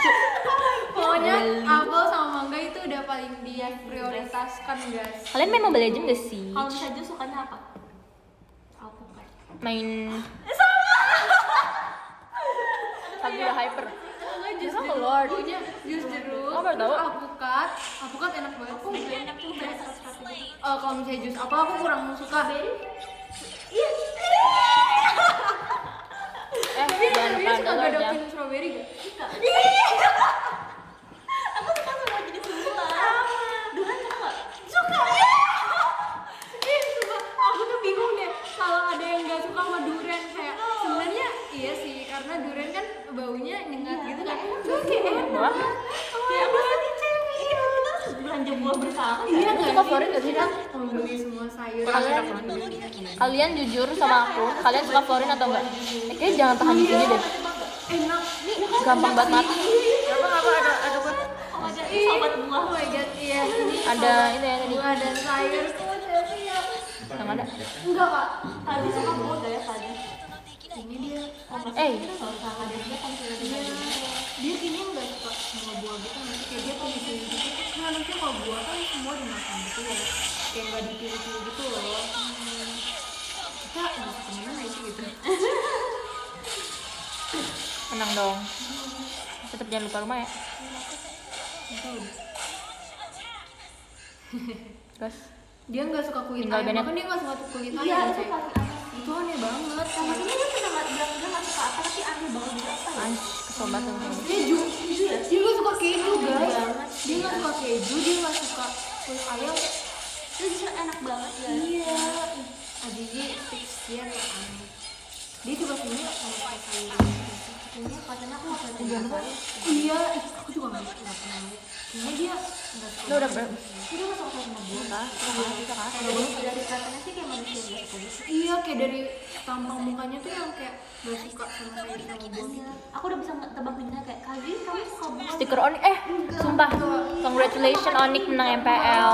Pokoknya apel sama mangga itu udah paling dia prioritaskan guys. Kalian main Mobile Legends gak sih? kalau jus sukanya apa alpukat Main Kagura Hyper. Jus jeruk. keluar? Punya jus jeruk. Oh, baru tahu. alpukat. Alpukat enak banget aku sih. enak tuh serat Eh, kalau misalnya jus apa aku kurang suka. Iya. Eh, Tapi jangan dia suka gadapin strawberry gak? aku suka semua jenis buah durian suka nggak Suka. Ih, suka. Aku tuh bingung deh kalau ada yang gak suka sama durian kayak sebenarnya iya sih karena durian kan baunya nyengat gitu kan. Kayak enak. Kayak apa sih cewek iya kita harus belanja buah bersama Iya sih? florin gak sih, Kak? membeli semua sayur. Kalian-. Kalian jujur sama aku, kalian suka Florin atau enggak? Eh, kayaknya jangan tahan di sini deh. enak. Gampang banget mati. Apa apa ada ada buat oh sobat buah Oh my god, iya. Ada ini ya tadi. buah dan sayur. Yang ada. Enggak, Kak. tadi suka buah gak ya tadi Ini dia. Eh, kalau sama dia dia kan Dia, kayaknya nggak suka semua buah gitu nanti kayak dia kondisi gitu kan nanti kalau buah kan semua dimakan gitu ya. Kayak nggak dipilih-pilih gitu loh. Hmm. kita nggak ke mana sih gitu? Menang dong. Tetap jangan lupa rumah ya. Terus? Dia nggak suka kulit Tinggal ayam bahkan dia nggak suka kulit iya ayam itu itu aneh banget. Sama ini dia pernah nggak bilang dia nggak suka apa tapi aneh banget dia apa ya? Anj kesel banget sama ini. dia juga dia nggak suka keju guys. dia nggak suka keju dia nggak suka kulit ayam. Itu enak banget ya iya. Adiji fix dia kayak aneh dia juga punya kayak iya ih, aku juga nggak nggak pernah lihat kayaknya dia nggak suka Lu udah ber... dia nggak suka sama gue Kah? Bisa kah? dari katanya sih kayak manusia iya kayak dari tampang mukanya tuh yang kayak nggak suka sama buah gitu aku udah bisa tebak benar kayak Kazi kamu suka buah Stiker Onik, eh sumpah Congratulations Onik menang MPL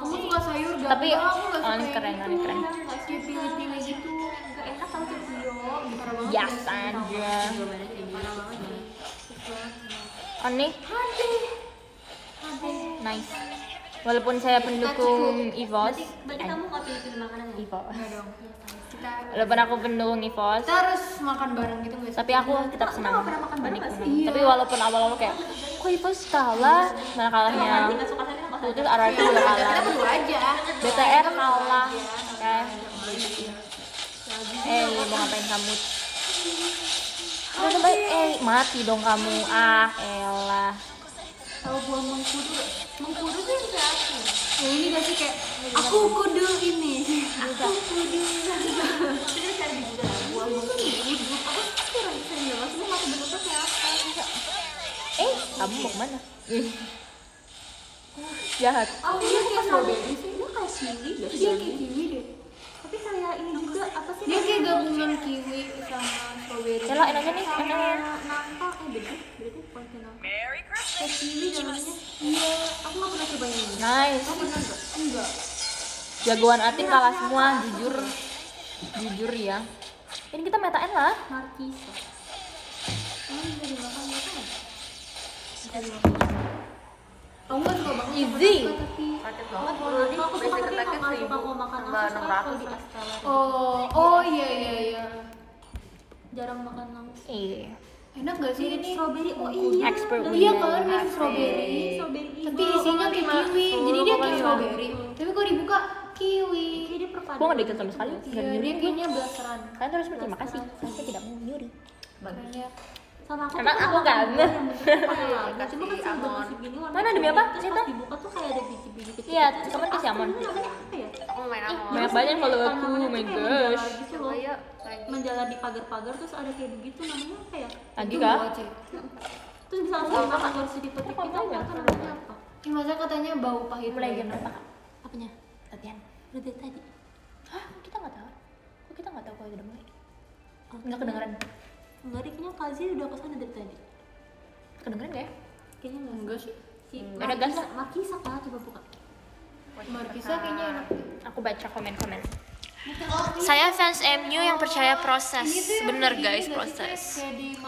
kamu suka sayur gak Tapi Onik keren. Onik keren kayak pilih-pilih Biasa aja banget. Onik Nice. Walaupun saya pendukung EVOS. Berarti kamu gak pilih-pilih makanan? EVOS Walaupun aku pendukung EVOS. Kita harus makan bareng gitu sih Tapi aku tetap senang. Makan bareng. Tapi walaupun awal-awal kayak Kok EVOS kalah? Mana kalahnya? Juga kita kalah. BTR kalah. Eh mau ngapain kamu? Udah baik, eh mati dong kamu. Ah elah Tahu buah mengkudu. Mengkudu tuh yang kayak apa? yang ini gak sih kayak aku kudu ini. Aku kudu. Terus mengkudu. Aku kebentuknya kayak apa Eh kamu mau ke mana? Jahat. Oh iya kayak strawberry sih. Dia kayak sih? dia kayak kiwi deh Tapi kayak ini juga apa sih? dia kayak gabungan kiwi sama strawberry. Yalah enak aja nih? Enak. nangka Eh beda. Bukan kayak nangka Kayak kiwi namanya. Iya. Aku gak pernah coba ini. Nice. Kamu pernah gak? Enggak. Jagoan Atin kalah semua jujur. Jujur ya. Ini kita metain lah. Markisa bisa dimakan gitu nggak? Bisa dimakan. Aku nggak suka banget sama Easy. nangka, tapi Kalau aku suka tapi gak suka mau makan langsung kalau di oh oh iya iya iya. Jarang makan langsung. Iya. Enak gak sih ini? strawberry. Oh iya Expert iya kan ini strawberry. strawberry tapi isinya kiwi. jadi dia kayak strawberry. Tapi kalau dibuka kiwi. Jadi dia perpaduan Gue gak deket sama sekali. Iya Gak dia nyuri kayaknya blasteran. Kalian harus berterima kasih Saya tidak mau nyuri ya sama aku Emang aku labu cuma kan sebelum masuk gini warna Mana, demi apa? terus pas dibuka tuh kayak ada biji-biji kecil Iya, gitu. kamu kasih almond. Aslinya namanya apa ya? Banyak banyak follow aku, oh my gosh. menjalar gitu loh. menjalar di pagar-pagar terus ada kayak begitu namanya apa ya? Lagi kah? terus bisa langsung makan harus dipetik gitu aku nggak tahu namanya apa? Ini masa katanya bau pahit Mulai jam berapa kak? apanya? Latihan. Udah dari tadi. Hah? Kita gak tahu. Kok kita gak tahu kalau udah mulai? Nggak kedengeran enggak deh kayaknya Kazi udah ke sana dari tadi. Kedengeran gak ya? kayaknya enggak. Enggak sih. Si Ada gas Markisa Markisa kah coba buka. Markisa kayaknya enak. Aku baca komen-komen. Saya fans MU yang percaya proses. Bener guys proses. eh di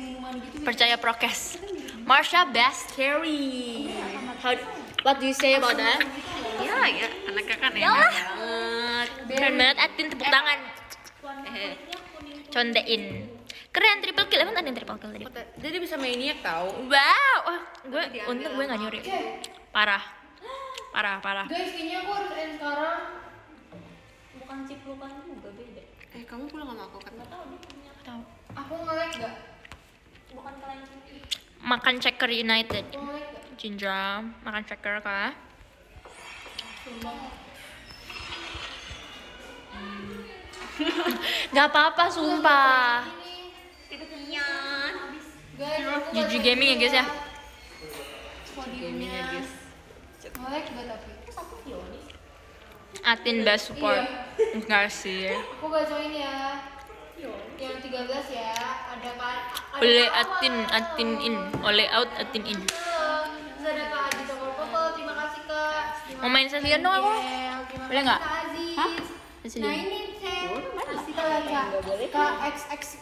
minuman gitu Percaya prokes. Marsha best carry How, What do you say about that? Ya, ya, anaknya kan enak Yalah. banget. Keren banget. Atin tepuk tangan. Eh, Condein Keren triple kill Emang ada yang triple kill tadi? Jadi bisa maniac tau. Wow Wah, gue untung gue gak nyuri Parah Parah parah guys kayaknya aku harus end sekarang bukan ciplukan juga beda Eh, kamu pulang sama aku kan? Tahu. aku nge-lag gak? bukan kalian Makan checker United? Jinja Makan checker kah? Gak apa-apa sumpah guys aku GG Gaming ya guys ya? podiumnya nge-lag gak tapi? Atin best support. Enggak sih. Aku bacain ya. Yang 13 ya. Ada kan Oleh Atin. Atin in. Oleh out Atin in. Halo, terus ada Kak Adi Tokol Popol, terima kasih Kak. Terima Mau main seslian dong aku? Boleh nggak? Nah ini Kak Kak XX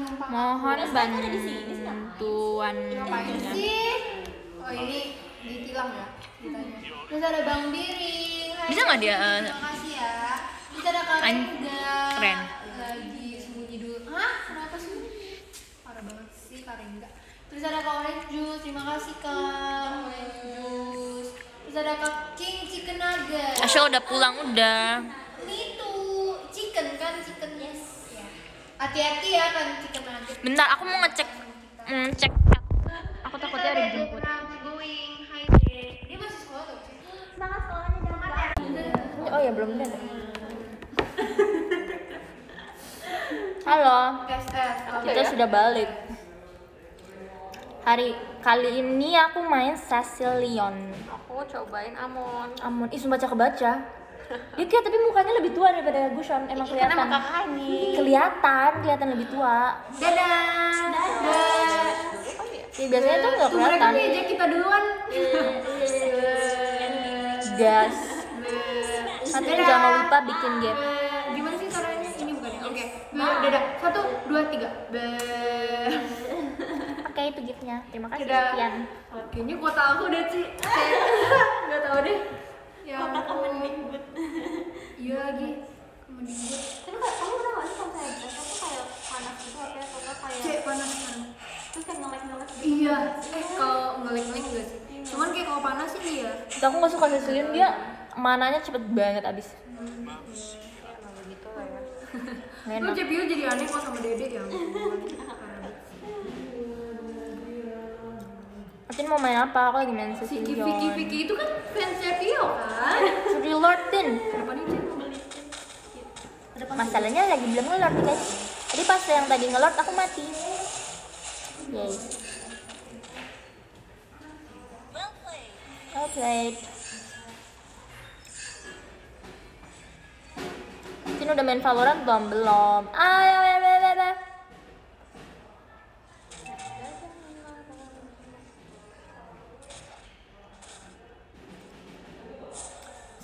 numpang. Mohon bantuan Ngapain sih? Oh ini ditilang ya ditanya. Terus ada Bang Biring. Hai, Bisa nggak dia, eh, Terima kasih ya. Terus ada Kak an- Rengga. keren. Lagi sembunyi dulu. Hah? Kenapa sih? Parah banget sih. Terus ada Kak Orange Juice. Terima kasih Kak Orange Juice. Terus ada Kak King Chicken Nugget. Asya udah pulang udah chicken kan chicken yes. Ya. Hati-hati ya kan chicken nugget. Bentar aku mau ngecek mau ngecek Aku takutnya ada yang jemput going hi there. Dia masih sekolah tuh. semangat sekolahnya jangan Oh ya belum ada Halo. Kita sudah balik Hari kali ini aku main Cecilion. Aku cobain Amon. Amun, ih sumpah cakep baca. Dia kayak tapi mukanya lebih tua daripada Gushon, emang kelihatan. Kenapa kakaknya? Kelihatan, kelihatan lebih tua. Dadah. Dadah. Ya, biasanya tuh nggak Tuh mereka kelihatan. ngejek kita duluan. Gas. Nanti jangan lupa bikin game. Gimana sih caranya? Ini bukan ya? Oke. Be- Dadah. Satu, dua, tiga. Be- Oke itu giftnya. Terima kasih Dadah. sekian. Kayaknya kuota aku deh sih. Gak tau deh. Ya Kota. Kemendikbud. Iya lagi. Kemendikbud. Tapi kak, kamu pernah nggak sih kalau saya dress aku kayak panas gitu apa ya? Atau nggak kayak Cek panas kan. terus kayak ngelek-ngelek gitu? Iya. Eh kalau ngelek-ngelek juga sih. Cuman kayak kalau panas sih iya. Tapi aku nggak suka Cecilion dia mananya cepet banget abis. Gitu lah ya. Lu. CPU jadi aneh kok sama Dede ya. Martin mau main apa? Aku lagi main Si Cecilion. Vicky Vicky itu kan fansnya Vio kan? Suri Lord Tin. Depannya Cek. Masalahnya lagi belum ngelord guys. Jadi pas yang tadi ngelord aku mati. Yay. Well played. Tin udah main Valorant belum? Belum. Ayo, ayo, ayo, ayo, ayo.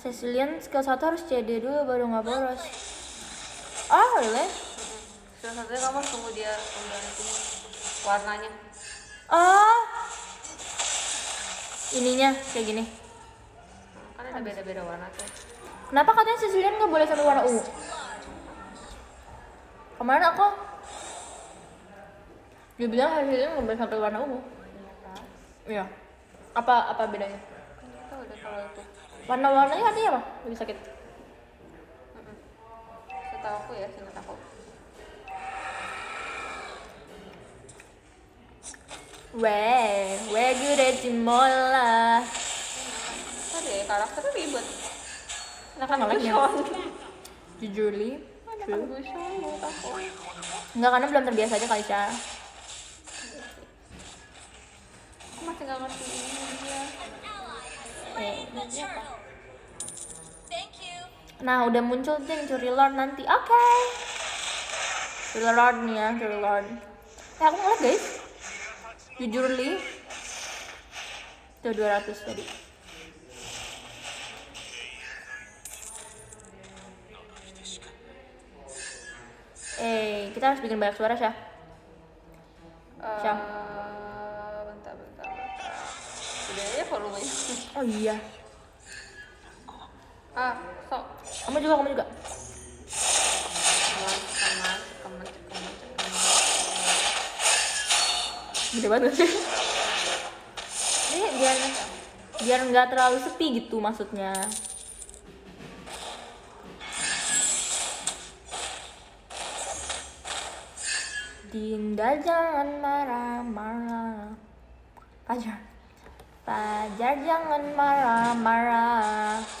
Cecilian skill 1 harus CD dulu baru nggak boros. Oh, really? Salah satunya kamu harus tunggu dia udah warnanya. Oh. Ininya kayak gini. Kan ada beda-beda warna tuh. Kenapa katanya Cecilian nggak boleh satu warna ungu? Kemarin aku dia bilang Cecilian nggak boleh satu warna ungu. Iya. Apa apa bedanya? Warna-warnanya artinya apa? Lebih sakit. Setahu aku ya, seingat aku. Weh, weh gue mola. Ada ya karakternya ribet. Nah kan ngeleknya. Jujur li. True. Gushon menurut aku. Enggak karena belum terbiasa aja kali Syah. Aku masih nggak ngerti ini dia. Eh, Nah, udah muncul yang curi lord nanti. Oke. Curi lord nih ya, curi lord. Eh, aku ngeliat guys. Jujur li. Tuh 200 tadi. Eh, kita harus bikin banyak suara, Syah. Syah. Eh, bentar, bentar, bentar. Udah aja volumenya. Oh iya. Ah, sok. Kamu juga, kamu juga. Gede banget sih. Ini biar biar nggak terlalu sepi gitu maksudnya. Dinda jangan marah-marah. Fajar. Fajar jangan marah-marah.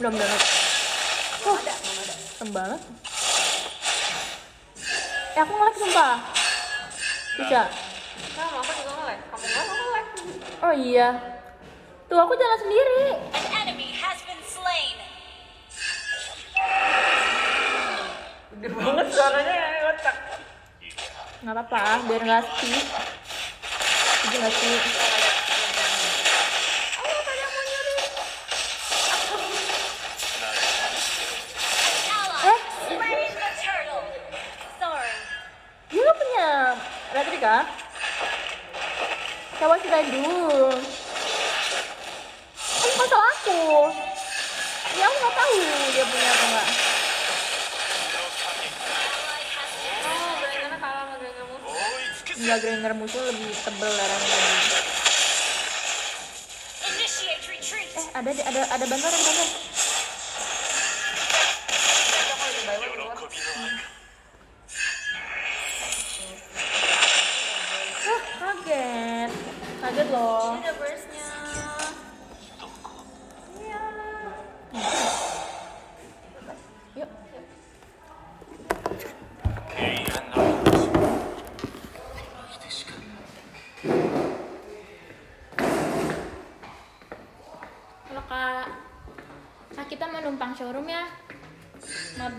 Belum banget. Oh, ada, Serem banget. Eh, aku nge-lag sumpah. Bisa. Sama, aku juga nge-lag. Kamu nggak mau nge-lag. Oh iya. Tuh, aku jalan sendiri. Gede banget suaranya yang kocak. Nggak apa-apa, biar nggak sepi. Jadi nggak sepi. ya. Coba kita dulu ini pasal aku. Ya aku nggak tahu dia punya apa enggak Enggak, grinder musuh lebih tebel lerengnya. Eh, ada ada ada bantuan ada bantuan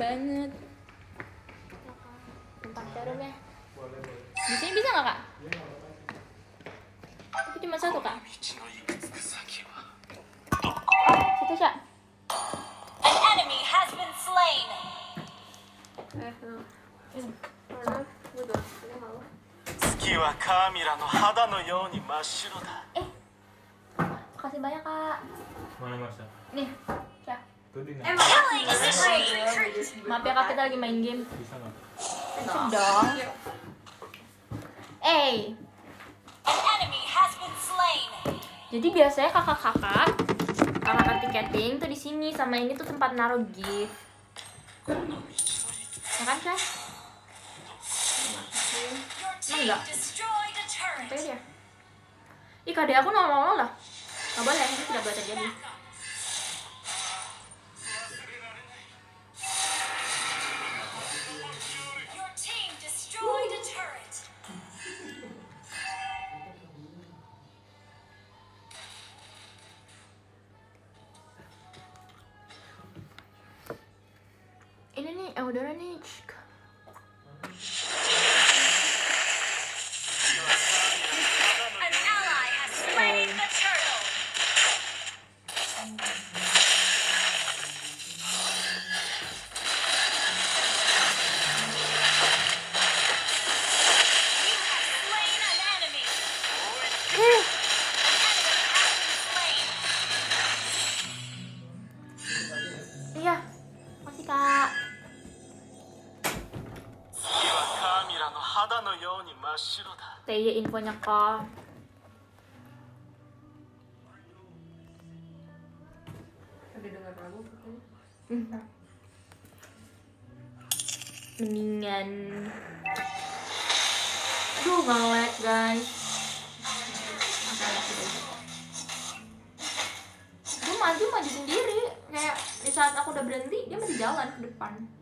banget. Numpang showroom ya. Di sini bisa nggak kak? Tapi cuma satu kak. 道の行く先は Oh, situ sya. Eh, no. 月はカーミラの肌のように真っ白だ Maaf ya kak kita lagi main game. bisa nggak? Bisa dong. Eh. Jadi biasanya kakak-kakak kakak tiketing tuh di sini sama ini tuh tempat naruh gift. Ya kan? Emang enggak? Apa ya? Ih, kadek aku nol Lagu katanya. Mendingan. Aduh, ngelag guys. Gue maju maju sendiri. Kayak di saat aku udah berhenti, dia masih jalan ke depan.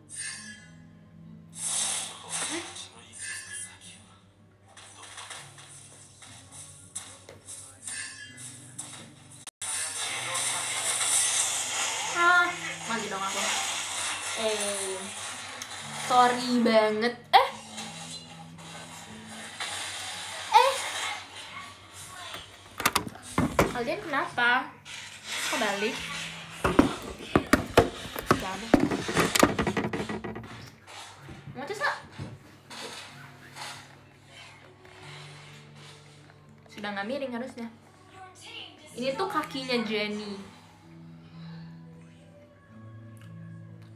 miring harusnya. Ini tuh kakinya Jenny.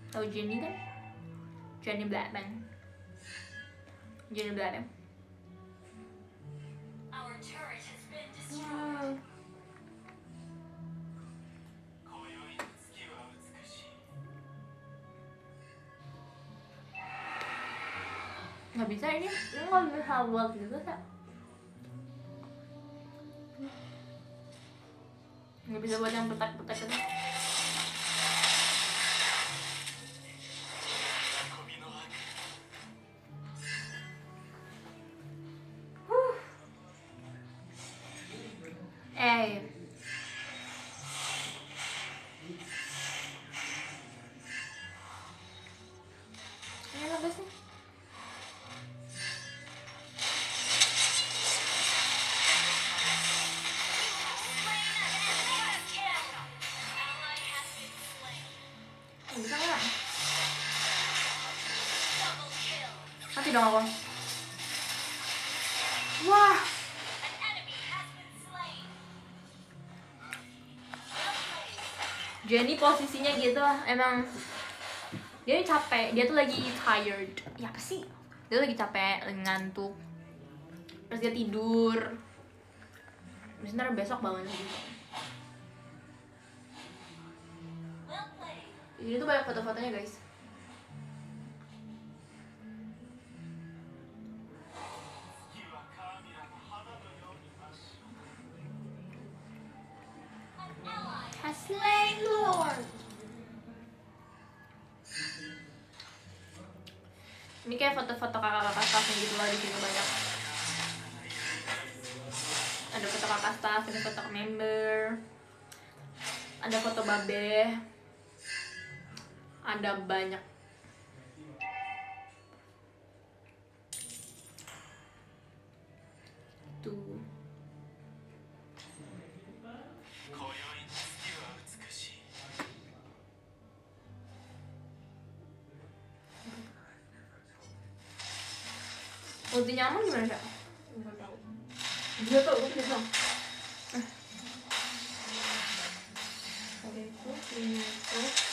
Tau Jenny kan? Jenny Blackman. Jenny Blackman. Nggak bisa ini. Nggak bisa buat gitu sih nggak bisa buat yang petak-petak itu Jenny posisinya gitu emang. Dia capek dia tuh lagi tired. Ya apa sih? Dia lagi capek lagi ngantuk. Terus dia tidur. Terus besok bangun lagi. Ini tuh banyak foto-fotonya guys Foto-foto kakak-kakak staffnya gitu loh di sini banyak. Ada foto kakak staff, ada foto member, ada foto babe, ada banyak. Multi nyaman gimana sih? Dia tuh gue bisa. Aw.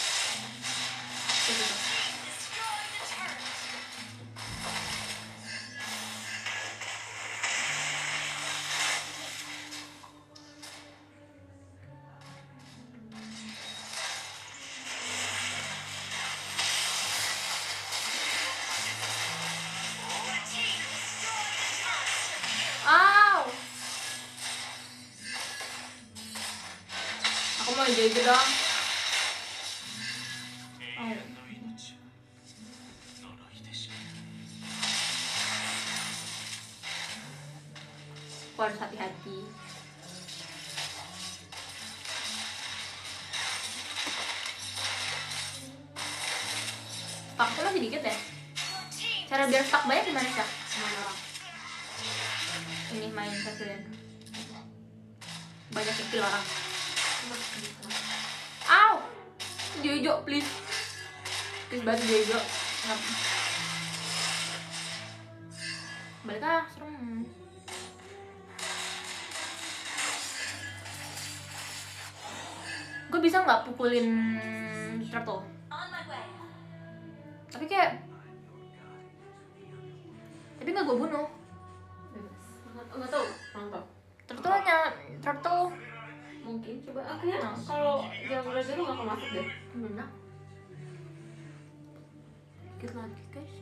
Ini main kasihan. Banyak kill orang. Aw! Jojo, please. Please bantu Jojo. Ngap- Balik ah, serem. gue bisa nggak pukulin turtle tapi kayak tapi nggak gue bunuh Enggak tahu, turtle-nya turtle Mungkin coba. Akhirnya kalau yang udah gitu nggak kemasuk deh. mana dikit lagi guys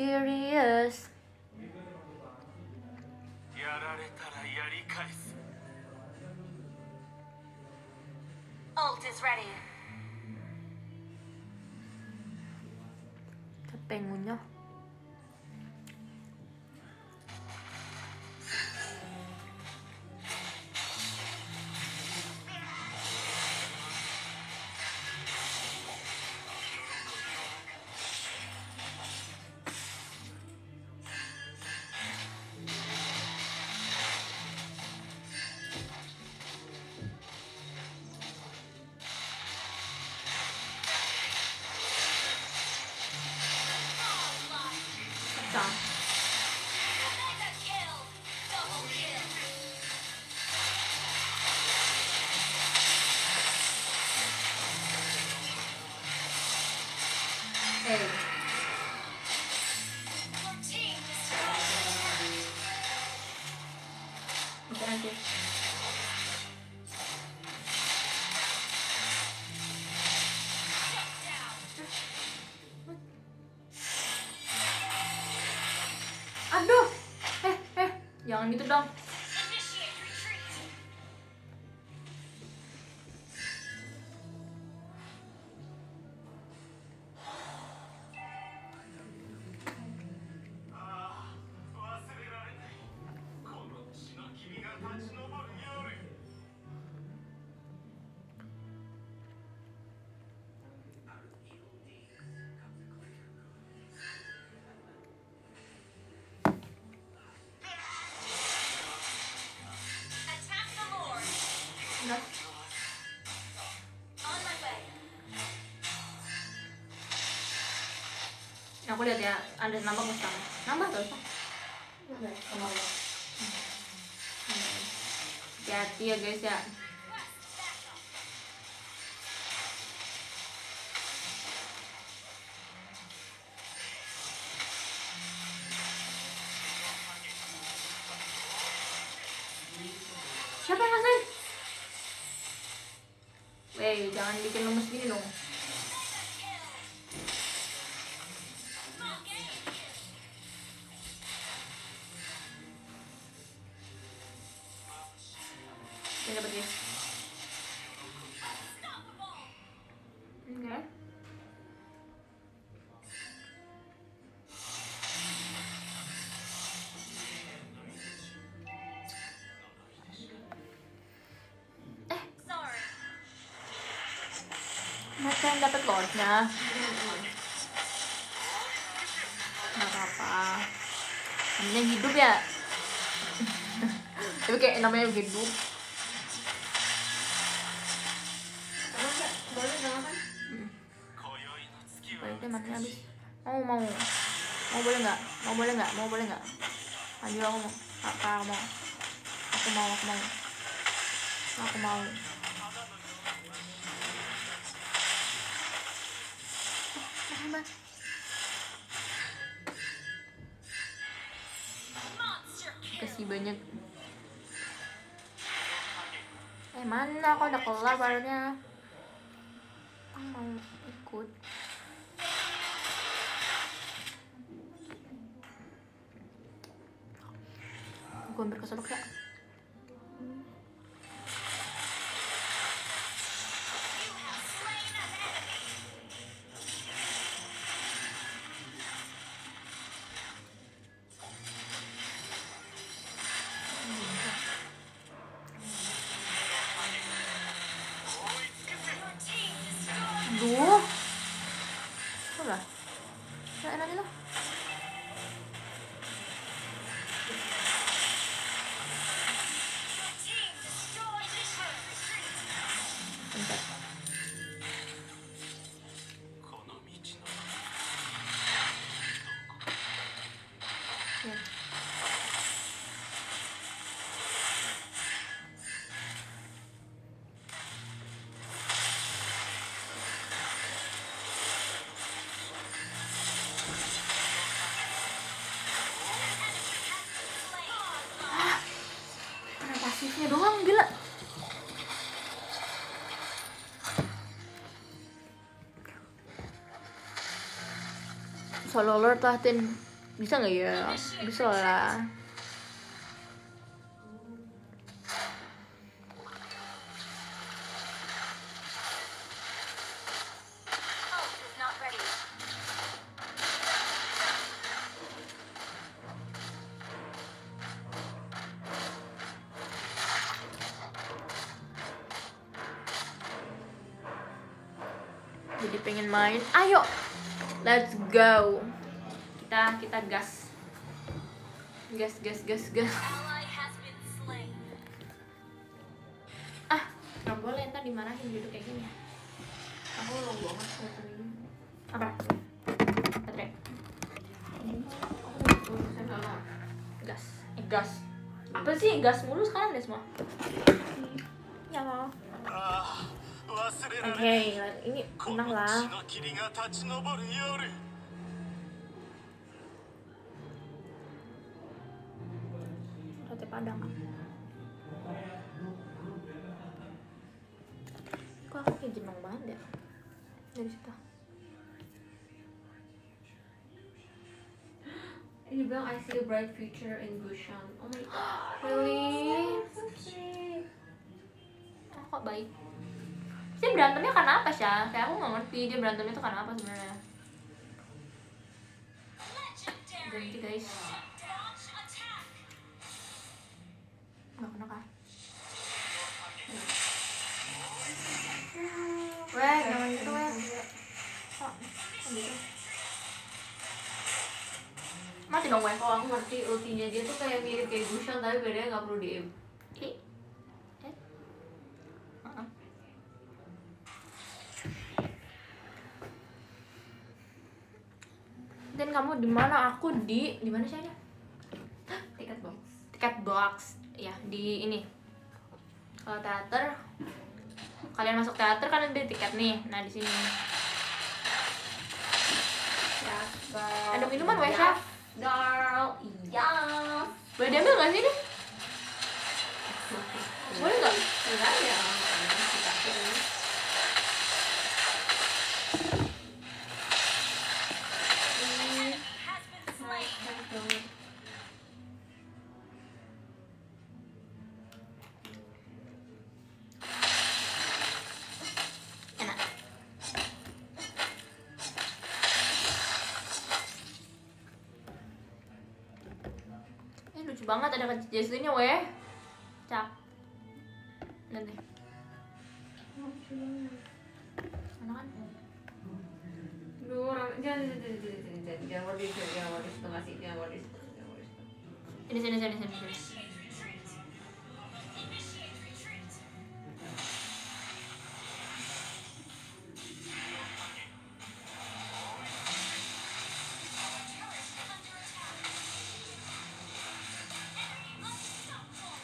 curious. Gitu dong. Aku lihat ya ada nambah nggak sama nambah tuh hati-hati ya guys ya. Siapa yang Weh, jangan bikin lemes gini dong. Yang dapat lordnya. Gak apa-apa. Namanya hidup ya. Tapi kayak namanya hidup. Deh mati habis. Mau mau. Mau boleh nggak? Mau boleh nggak? Mau boleh nggak? Maju aku mau. Apa mau? Aku mau, aku mau. Aku mau. Kasih banyak. Eh mana kok udah kelar barunya? Mau ikut. Gue hampir keselak ya. Solo alert lah Tin Bisa nggak ya? Bisa lah. Jadi pengen main Ayo Let's go. Kita kita gas. Gas gas gas gas. Ah Gak boleh ntar dimarahin gitu kayak gini. Aku lo banget sama ini Apa? Baterai. Gas. Eh gas. Apa sih? Gas mulu sekarang deh semua Oke, okay, ini menang lah. Roti Padang. Kok aku kayak jenong banget ya? Dari situ. You bilang I see a bright future in Busan. Oh my god. Really? Berantemnya karena apa sih? Kayak aku gak ngerti dia berantemnya tuh karena apa sebenarnya Ganti guys Gak kena kah? Weh, jangan gitu weh gitu? Mati dong weh Oh aku ngerti ultinya dia tuh kayak mirip kayak Gushon tapi bedanya nggak perlu di Ih. Eh? Uh-uh. Kamu di mana? Aku di di mana sih ada? Tiket box. Tiket box. Ya, di ini. Kalau teater kalian masuk teater kan ada tiket nih. Nah, di sini. Ada minuman wes ya? Girl, iya. Boleh diambil nggak sih ini? Boleh nggak? Enggak ya. Banget ada Jesslyn-nya weh.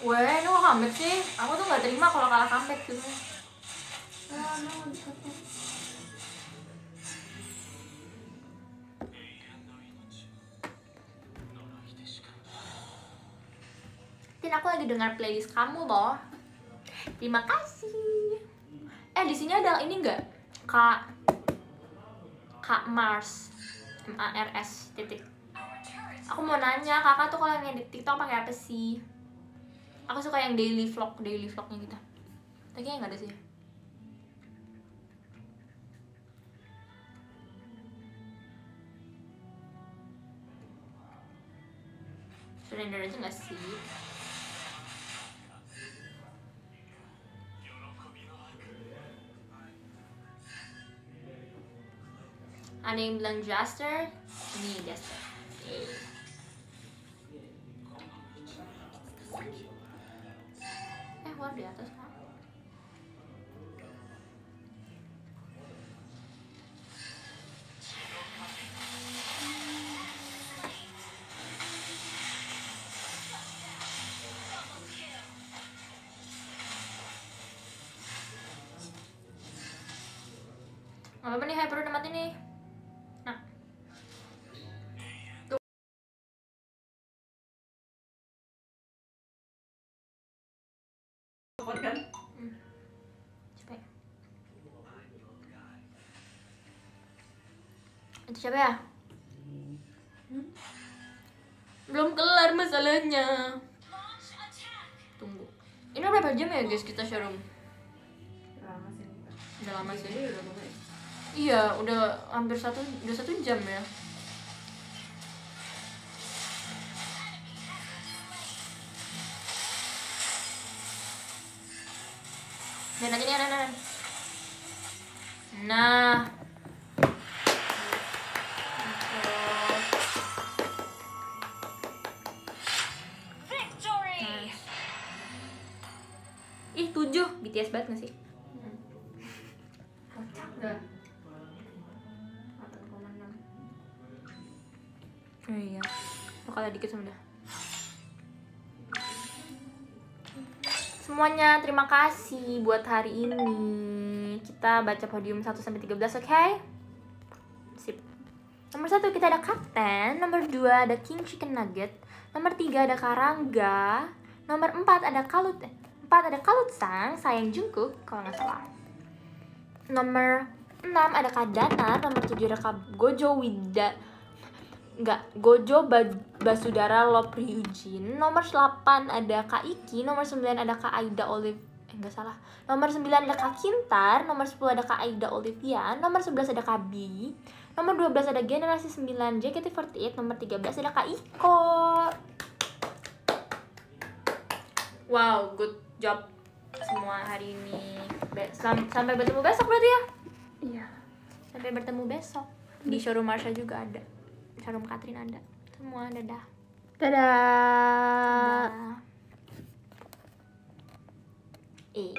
Weh, ini kok comeback sih? Aku tuh gak terima kalau kalah comeback gitu. Gitu. Tin aku lagi dengar playlist kamu loh. Terima kasih. Eh di sini ada ini enggak? Kak Kak Mars. M A R S titik. Aku mau nanya, kakak tuh kalau di TikTok pakai apa sih? Aku suka yang daily vlog, daily vlognya gitu. Tapi kayaknya nggak ada sih. Surrender aja nggak sih? Ada yang bilang Jaster, ini Jaster. Eh, war di atas kan? Apa-apa nih, Hyper udah mati nih. Siapa ya? Belum kelar masalahnya. Tunggu. Ini berapa jam ya guys kita showroom? Lama sih. Udah lama sih. Udah. Iya, udah hampir satu, udah satu jam ya. Dan aja nih, nah. Banget gak sih? Kocak dah. 8,6. Oh iya. Oh, kalah dikit sama dah. Semuanya terima kasih buat hari ini. Kita baca podium 1 sampai 13, oke? Sip. Nomor satu kita ada Kapten, nomor 2 ada King Chicken Nugget, nomor 3 ada Karangga, nomor 4 ada Kalut eh, 4 ada Kalut Sang, Sayang Jungkook kalau nggak salah. Nomor 6 ada Kadana, nomor 7 ada Kak Gojo Wida, Enggak, Gojo ba Basudara Lop Ryujin Nomor 8 ada Kak Iki. Nomor 9 ada Kak Aida Olive Eh enggak salah. Nomor 9 ada Kak Kintar. Nomor 10 ada Kak Aida Olivia. Nomor 11 ada Kak Bi Nomor 12 ada Generasi 9 JKT48 Nomor 13 ada Kak Iko. Wow, good job semua hari ini Be- sam- Sampai bertemu besok berarti ya? Iya. Sampai bertemu besok Di showroom Marsha juga ada Showroom Katrin ada Semua dadah Dadah. Dadah. Eh